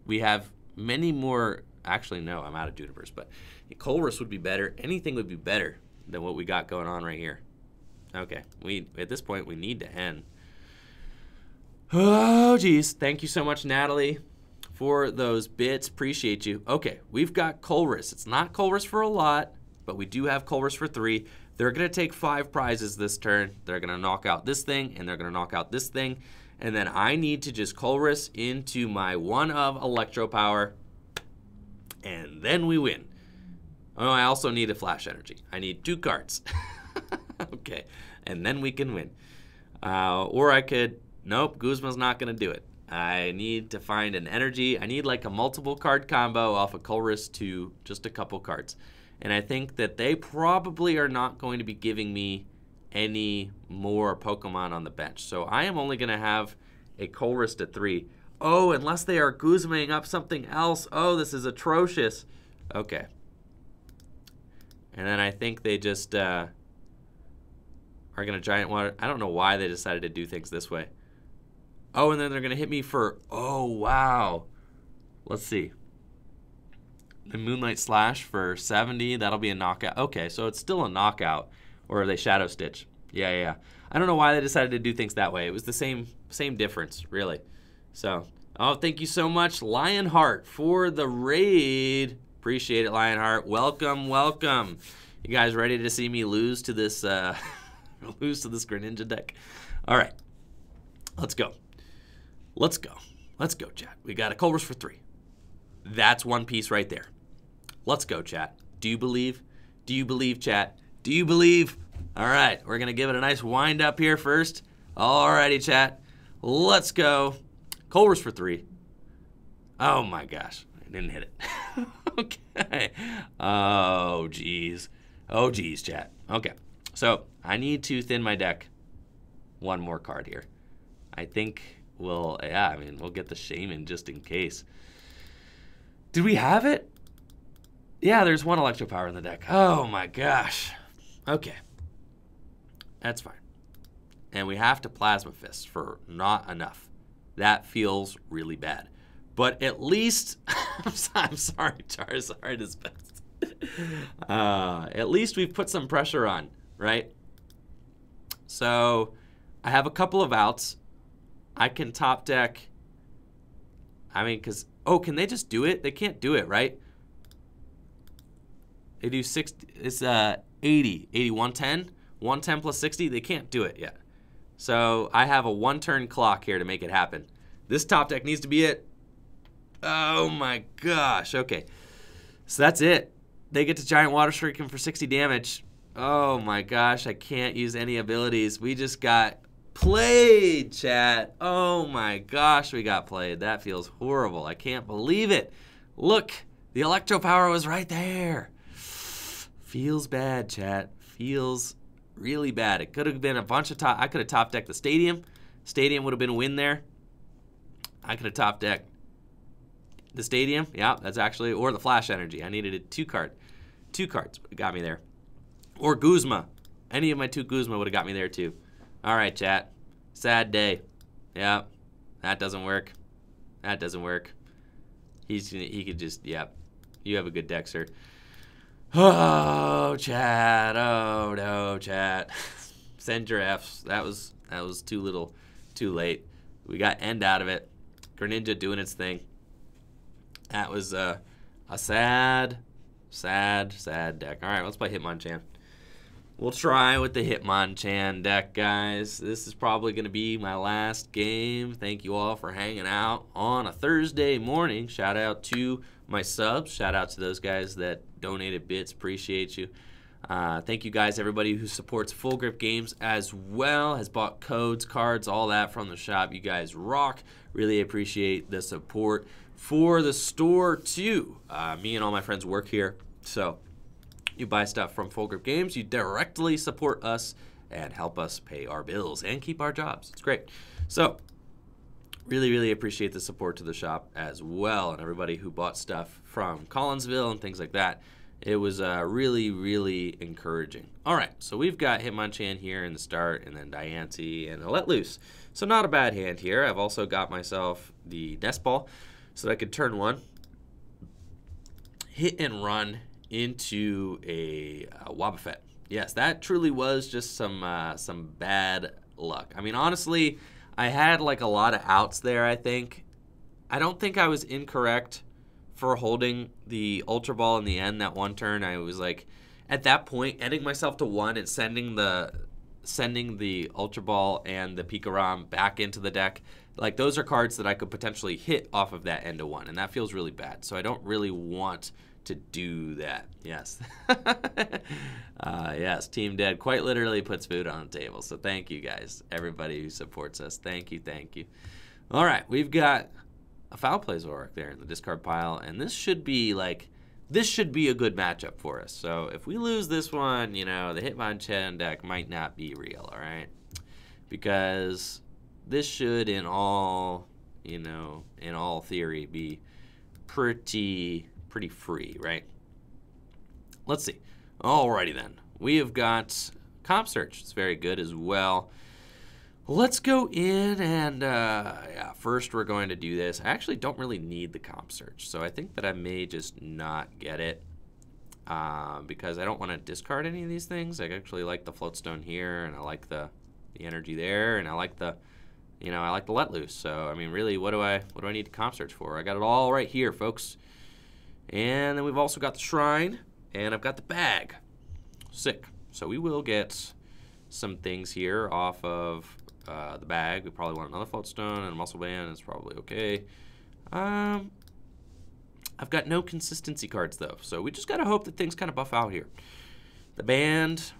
We have many more. Actually, no, I'm out of Dudiverse, but Colress would be better. Anything would be better than what we got going on right here. Okay, we at this point we need to end. Oh, geez. Thank you so much, Natalie, for those bits. Appreciate you. Okay, we've got Colress. It's not Colress for a lot, but we do have Colress for three. They're going to take five prizes this turn. They're going to knock out this thing, and they're going to knock out this thing. And then I need to just Colress into my one of Electro Power, and then we win. Oh, I also need a Flash Energy. I need two cards. <laughs> okay, and then we can win. Uh, or I could, nope, Guzma's not going to do it. I need to find an energy. I need like a multiple card combo off of Colress to just a couple cards. And I think that they probably are not going to be giving me any more Pokemon on the bench. So I am only going to have a Colress at three. Oh, unless they are Guzmaing up something else. Oh, this is atrocious. Okay. And then I think they just uh, are going to Giant Water. I don't know why they decided to do things this way. Oh, and then they're going to hit me for, oh, wow. Let's see. The Moonlight Slash for 70, that'll be a knockout. Okay, so it's still a knockout. Or are they Shadow Stitch. Yeah, yeah, yeah. I don't know why they decided to do things that way. It was the same same difference, really. So, oh, thank you so much, Lionheart, for the raid. Appreciate it, Lionheart. Welcome, welcome. You guys ready to see me lose to this uh, <laughs> lose to this Greninja deck? All right, let's go. Let's go. Let's go, chat. We got a Colress for three. That's one piece right there. Let's go, chat. Do you believe? Do you believe, chat? Do you believe? All right, we're going to give it a nice wind up here first. All righty, chat. Let's go. Colress for three. Oh my gosh, I didn't hit it. <laughs> okay. Oh, geez. Oh, geez, chat. Okay. So I need to thin my deck one more card here. I think we'll, yeah, I mean, we'll get the Shaymin just in case. Did we have it? Yeah, there's one Electro Power in the deck. Oh my gosh. Okay. That's fine. And we have to Plasma Fist for not enough. That feels really bad. But at least, <laughs> I'm sorry, Charizard is best. uh, at least we've put some pressure on, right? So I have a couple of outs. I can top deck. I mean, because, oh, can they just do it? They can't do it, right? They do 60, it's uh, 80, 80, 110. 110 plus 60, they can't do it yet. So I have a one turn clock here to make it happen. This top deck needs to be it. Oh my gosh. Okay. So that's it. They get to Giant Water Shuriken for 60 damage. Oh my gosh, I can't use any abilities. We just got played, chat. Oh my gosh, we got played. That feels horrible. I can't believe it. Look, the electro power was right there. Feels bad, chat. Feels really bad. It could have been a bunch of top. I could have top decked the stadium. Stadium would have been a win there. I could have top decked the stadium. Yeah, that's actually or the flash energy. I needed a two card, two cards got me there, or Guzma. Any of my two Guzma would have got me there too. All right, chat. Sad day. Yeah, that doesn't work. That doesn't work. He's he could just yeah. You have a good deck, sir. <sighs> Oh, chat. Oh no, chat. <laughs> Send Fs. That was that was too little, too late. We got N out of it. Greninja doing its thing. That was uh, a sad, sad, sad deck. All right, let's play Hitmonchan. We'll try with the Hitmonchan deck, guys. This is probably going to be my last game. Thank you all for hanging out on a Thursday morning. Shout out to my subs. Shout out to those guys that donated bits. Appreciate you. Uh, thank you guys, everybody who supports Full Grip Games as well, has bought codes, cards, all that from the shop. You guys rock. Really appreciate the support for the store, too. Uh, me and all my friends work here, so you buy stuff from Full Grip Games, you directly support us and help us pay our bills and keep our jobs. It's great. So, really, really appreciate the support to the shop as well, and everybody who bought stuff from Collinsville and things like that. It was uh, really, really encouraging. All right, so we've got Hitmonchan here in the start, and then Diancie and a Let Loose. So not a bad hand here. I've also got myself the Nest Ball so that I could turn one, hit and run into a, a Wobbuffet. Yes, that truly was just some uh, some bad luck. I mean, honestly, I had like a lot of outs there. I think. I don't think I was incorrect for holding the Ultra Ball in the end that one turn. I was like, at that point, ending myself to one and sending the sending the Ultra Ball and the Pikarom back into the deck. Like those are cards that I could potentially hit off of that end of one, and that feels really bad. So I don't really want to do that. Yes. <laughs> uh, yes, Team Dead quite literally puts food on the table. So thank you guys, everybody who supports us. Thank you, thank you. All right, we've got a foul play Zoroark there in the discard pile, and this should be like this should be a good matchup for us. So if we lose this one, you know, the Hitmonchan deck might not be real, all right? Because this should, in all, you know, in all theory, be pretty, pretty free, right? Let's see. Alrighty then. We have got Comp Search. It's very good as well. Let's go in and, uh, yeah, first we're going to do this. I actually don't really need the comp search, so I think that I may just not get it uh, because I don't want to discard any of these things. I actually like the floatstone here, and I like the, the energy there, and I like the, you know, I like the let loose. So, I mean, really, what do I, what do I need to comp search for? I got it all right here, folks. And then we've also got the shrine, and I've got the bag. Sick. So we will get some things here off of uh, the bag. We probably want another floatstone and a muscle band. It's probably okay. Um, I've got no consistency cards though, so we just gotta hope that things kind of buff out here. The band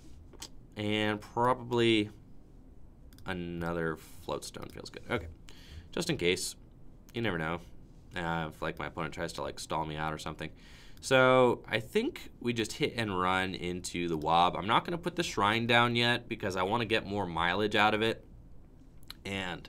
and probably another floatstone feels good. Okay, just in case. You never know. Uh, if like my opponent tries to like stall me out or something. So I think we just hit and run into the wob. I'm not going to put the shrine down yet because I want to get more mileage out of it. And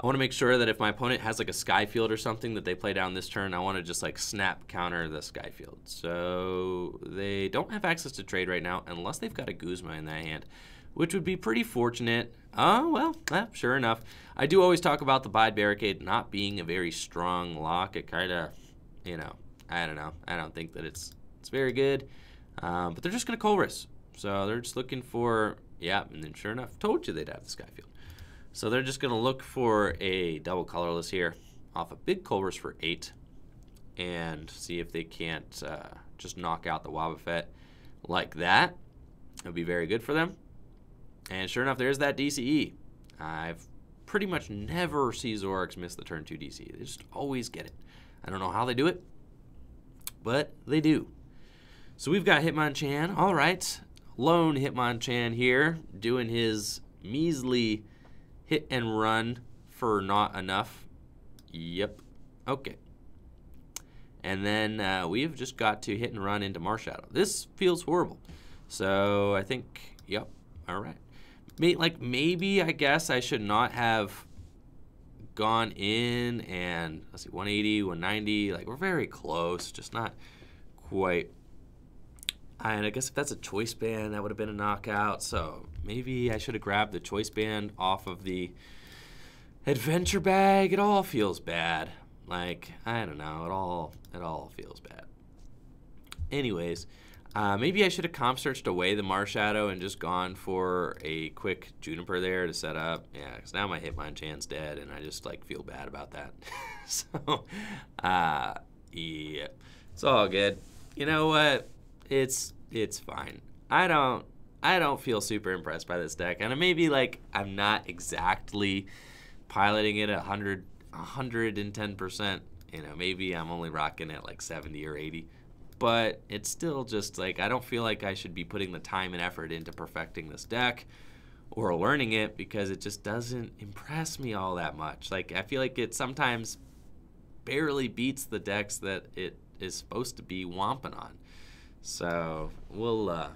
I want to make sure that if my opponent has like a Skyfield or something that they play down this turn, I want to just like snap counter the Skyfield. So they don't have access to trade right now unless they've got a Guzma in that hand, which would be pretty fortunate. Oh, well, sure enough. I do always talk about the Bide Barricade not being a very strong lock. It kind of, you know, I don't know. I don't think that it's it's very good. Um, but they're just going to Colress. So they're just looking for, yeah, and then sure enough, told you they'd have the Skyfield. So they're just going to look for a double colorless here off a big Colress for 8 and see if they can't uh, just knock out the Wobbuffet like that. It would be very good for them. And sure enough, there's that DCE. I've pretty much never see Zoroarks miss the turn 2 DCE. They just always get it. I don't know how they do it, but they do. So we've got Hitmonchan. All right. Lone Hitmonchan here doing his measly hit and run for not enough. Yep. Okay. And then uh, we've just got to hit and run into Marshadow. This feels horrible. So I think, yep, all right. May, like maybe I guess I should not have gone in and let's see, 180, 190. Like we're very close, just not quite. And I guess if that's a choice band, that would have been a knockout. So maybe I should have grabbed the choice band off of the adventure bag. It all feels bad. Like, I don't know, it all it all feels bad. Anyways, uh, maybe I should have comp searched away the Marshadow and just gone for a quick Juniper there to set up. Yeah, because now my Hitmonchan's chance dead, and I just like feel bad about that. <laughs> so, uh, yeah, it's all good. You know what? It's it's fine. I don't I don't feel super impressed by this deck, and maybe like I'm not exactly piloting it at 100 110 percent. You know, maybe I'm only rocking it like 70 or 80 but it's still just like I don't feel like I should be putting the time and effort into perfecting this deck or learning it because it just doesn't impress me all that much. Like I feel like it sometimes barely beats the decks that it is supposed to be womping on. So we'll uh,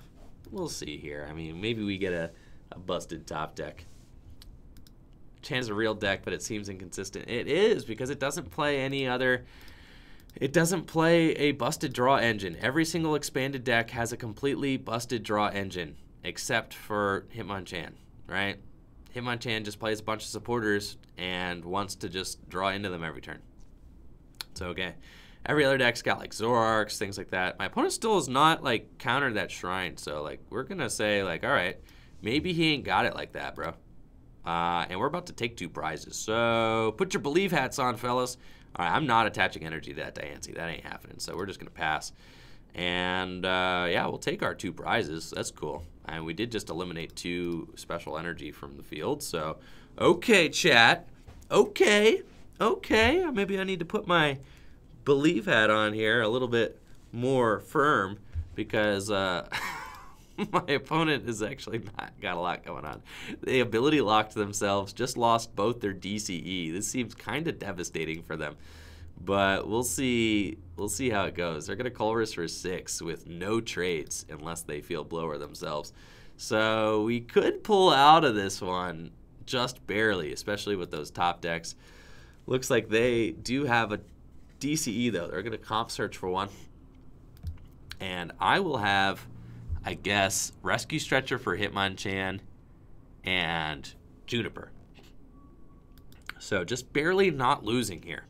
we'll see here. I mean, maybe we get a, a busted top deck. Chance a real deck, but it seems inconsistent. It is because it doesn't play any other it doesn't play a busted draw engine. Every single expanded deck has a completely busted draw engine, except for Hitmonchan, right? Hitmonchan just plays a bunch of supporters and wants to just draw into them every turn. It's okay. Every other deck's got like Zoroarks, things like that. My opponent still has not like countered that shrine, so like we're gonna say like, all right, maybe he ain't got it like that, bro. Uh, and we're about to take two prizes. So put your believe hats on, fellas. All right, I'm not attaching energy to that Diancie. That ain't happening. So we're just going to pass. And uh, yeah, we'll take our two prizes. That's cool. And we did just eliminate two special energy from the field. So, okay, chat. Okay. Okay. Maybe I need to put my believe hat on here a little bit more firm because. Uh, <laughs> <laughs> my opponent has actually not got a lot going on. They ability locked themselves, just lost both their DCE. This seems kind of devastating for them. But we'll see we'll see how it goes. They're gonna Colress for six with no trades unless they Field Blower themselves. So we could pull out of this one just barely, especially with those top decks. Looks like they do have a DCE though. They're gonna comp search for one. And I will have I guess, Rescue Stretcher for Hitmonchan and Juniper. So just barely not losing here.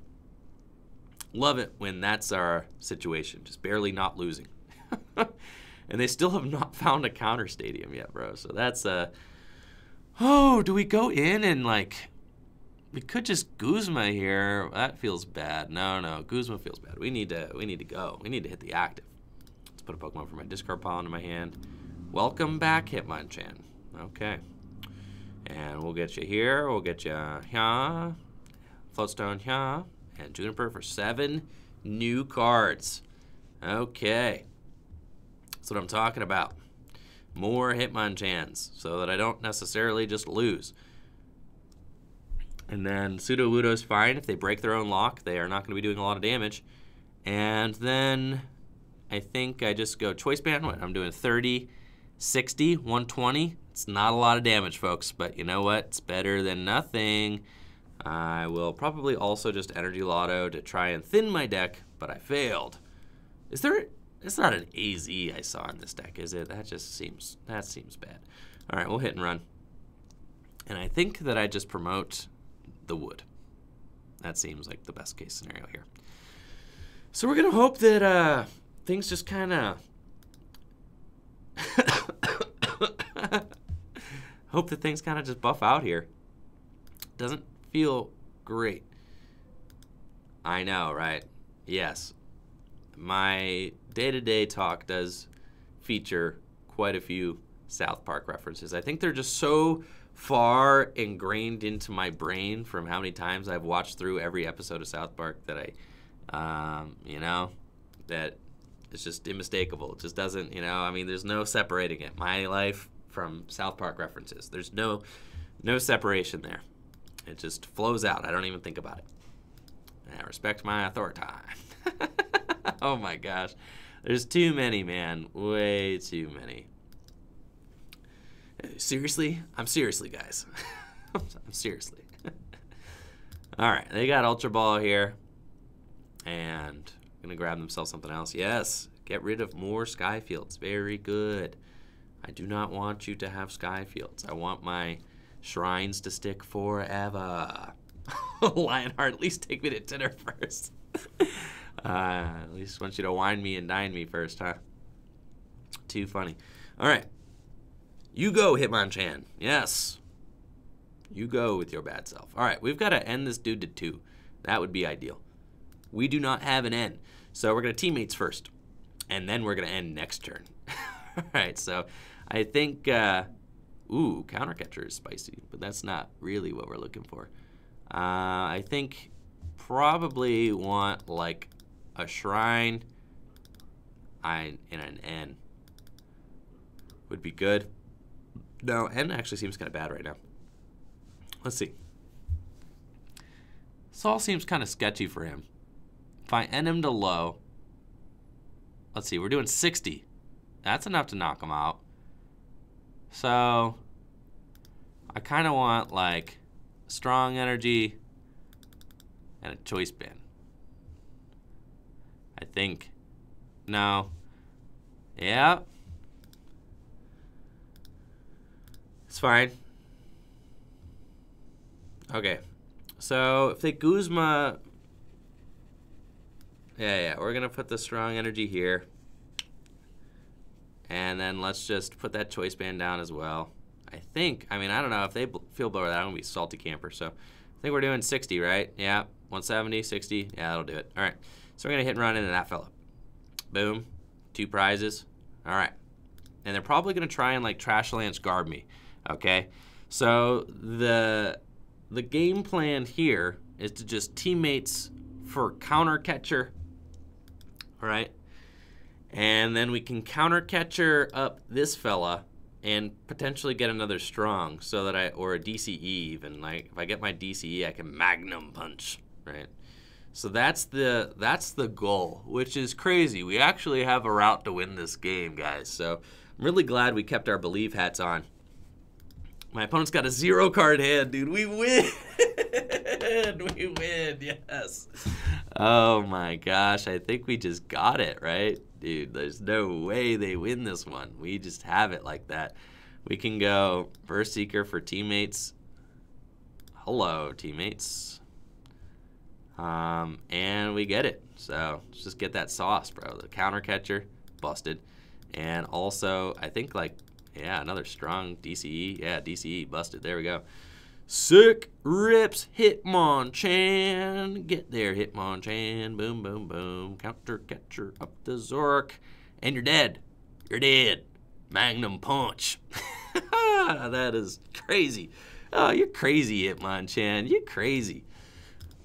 Love it when that's our situation, just barely not losing. <laughs> and they still have not found a counter stadium yet, bro. So that's a. Uh, oh, do we go in and like. We could just Guzma here. That feels bad. No, no, Guzma feels bad. We need to. We need to go. We need to hit the active. Let's put a Pokemon from my discard pile into my hand. Welcome back, Hitmonchan. Okay. And we'll get you here. We'll get you here. Floatstone here. And Juniper for seven new cards. Okay. That's what I'm talking about. More Hitmonchans so that I don't necessarily just lose. And then Sudowoodo is fine. If they break their own lock, they are not going to be doing a lot of damage. And then I think I just go choice band. I'm doing 30, 60, 120. It's not a lot of damage, folks, but you know what? It's better than nothing. I will probably also just energy lotto to try and thin my deck, but I failed. Is there? It's not an AZ I saw in this deck, is it? That just seems that seems bad. All right, we'll hit and run. And I think that I just promote the wood. That seems like the best case scenario here. So we're gonna hope that uh, things just kind of <coughs> hope that things kind of just buff out here. Doesn't feel great. I know, right? Yes. My day-to-day talk does feature quite a few South Park references. I think they're just so far ingrained into my brain from how many times I've watched through every episode of South Park that I, um, you know, that it's just unmistakable. It just doesn't, you know, I mean, there's no separating it. My life from South Park references. There's no no separation there. It just flows out. I don't even think about it. I respect my authority. <laughs> oh my gosh. There's too many, man. Way too many. Seriously? I'm seriously, guys. <laughs> I'm seriously. <laughs> All right, they got Ultra Ball here. And Gonna grab themselves something else. Yes, get rid of more Skyfields. Very good. I do not want you to have sky fields. I want my shrines to stick forever. <laughs> Lionheart, at least take me to dinner <laughs> first. uh, at least want you to wine me and dine me first, huh? Too funny. All right. You go, Hitmonchan. Yes. You go with your bad self. All right, we've got to end this dude to two. That would be ideal. We do not have an N. So we're going to teammates first. And then we're going to end next turn. <laughs> All right, so I think, uh, ooh, counter catcher is spicy, but that's not really what we're looking for. Uh, I think probably want like a shrine I, in an N would be good. No, N actually seems kind of bad right now. Let's see. All seems kind of sketchy for him. If I end him to low, let's see, we're doing 60. That's enough to knock him out. So, I kind of want like strong energy and a choice bin. I think. No. Yeah. It's fine. Okay. So if they Guzma... Yeah, yeah, we're going to put the strong energy here. And then let's just put that choice band down as well. I think, I mean, I don't know. If they Field Blower that, I'm to be salty camper. So I think we're doing 60, right? Yeah, 170, 60. Yeah, that'll do it. All right. So we're going to hit and run into that fella. Boom. Two prizes. All right. And they're probably going to try and, like, Trash Lance guard me. Okay? So the the game plan here is to just teammates for counter catcher. All right. And then we can counter catcher up this fella and potentially get another strong so that I, or a DCE even. Like if I get my DCE, I can magnum punch, right? So that's the that's the goal, which is crazy. We actually have a route to win this game, guys. So I'm really glad we kept our believe hats on. My opponent's got a zero card hand, dude. We win. <laughs> we win. Yes. Oh my gosh. I think we just got it, right? Dude, there's no way they win this one. We just have it like that. We can go Burst Seeker for teammates. Hello, teammates. Um, and we get it. So let's just get that sauce, bro. The counter catcher, busted. And also, I think like yeah, another strong DCE. Yeah, DCE busted. There we go. Sick rips Hitmonchan. Get there, Hitmonchan. Boom, boom, boom. Counter catcher up the Zork. And you're dead. You're dead. Magnum punch. <laughs> that is crazy. Oh, you're crazy, Hitmonchan. You're crazy.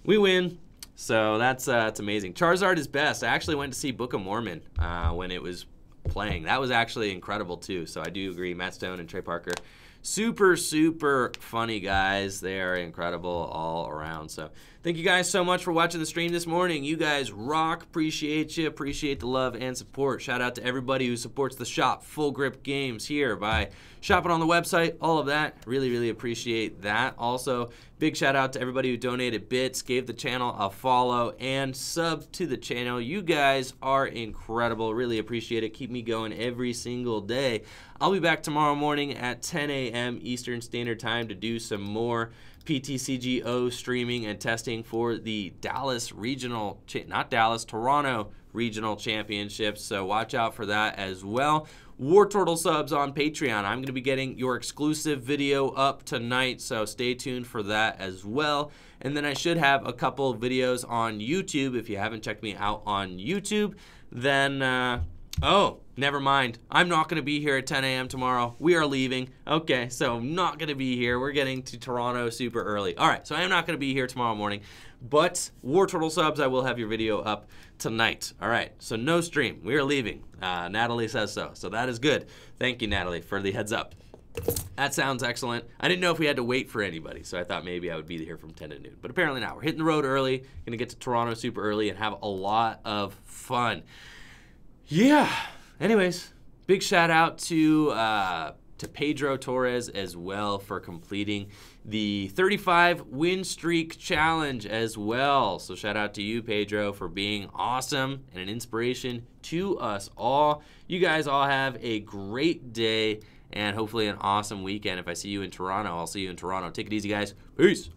We win. So that's uh, that's amazing. Charizard is best. I actually went to see Book of Mormon uh, when it was playing. That was actually incredible too. So I do agree. Matt Stone and Trey Parker, super super funny guys. They are incredible all around. So thank you guys so much for watching the stream this morning. You guys rock. Appreciate you. Appreciate the love and support. Shout out to everybody who supports the shop, Full Grip Games here by shopping on the website. All of that. Really really appreciate that. Also Big shout out to everybody who donated bits, gave the channel a follow, and sub to the channel. You guys are incredible. Really appreciate it. Keep me going every single day. I'll be back tomorrow morning at 10 a.m. Eastern Standard Time to do some more PTCGO streaming and testing for the Dallas Regional, not Dallas, Toronto Regional Championships. So watch out for that as well. War Turtle subs on Patreon. I'm going to be getting your exclusive video up tonight, so stay tuned for that as well. And then I should have a couple videos on YouTube. If you haven't checked me out on YouTube, then, uh, oh, never mind. I'm not going to be here at 10 a.m. tomorrow. We are leaving. Okay, so I'm not going to be here. We're getting to Toronto super early. All right, so I am not going to be here tomorrow morning. But War Turtle subs, I will have your video up tonight. All right, so no stream. We are leaving. Uh, Natalie says so. So that is good. Thank you, Natalie, for the heads up. That sounds excellent. I didn't know if we had to wait for anybody, so I thought maybe I would be here from 10 to noon. But apparently not. We're hitting the road early, to get to Toronto super early and have a lot of fun. Yeah. Anyways, big shout out to uh, to Pedro Torres as well for completing the 35 win streak challenge as well. So shout out to you, Pedro, for being awesome and an inspiration to us all. You guys all have a great day and hopefully an awesome weekend. If I see you in Toronto, I'll see you in Toronto. Take it easy, guys. Peace.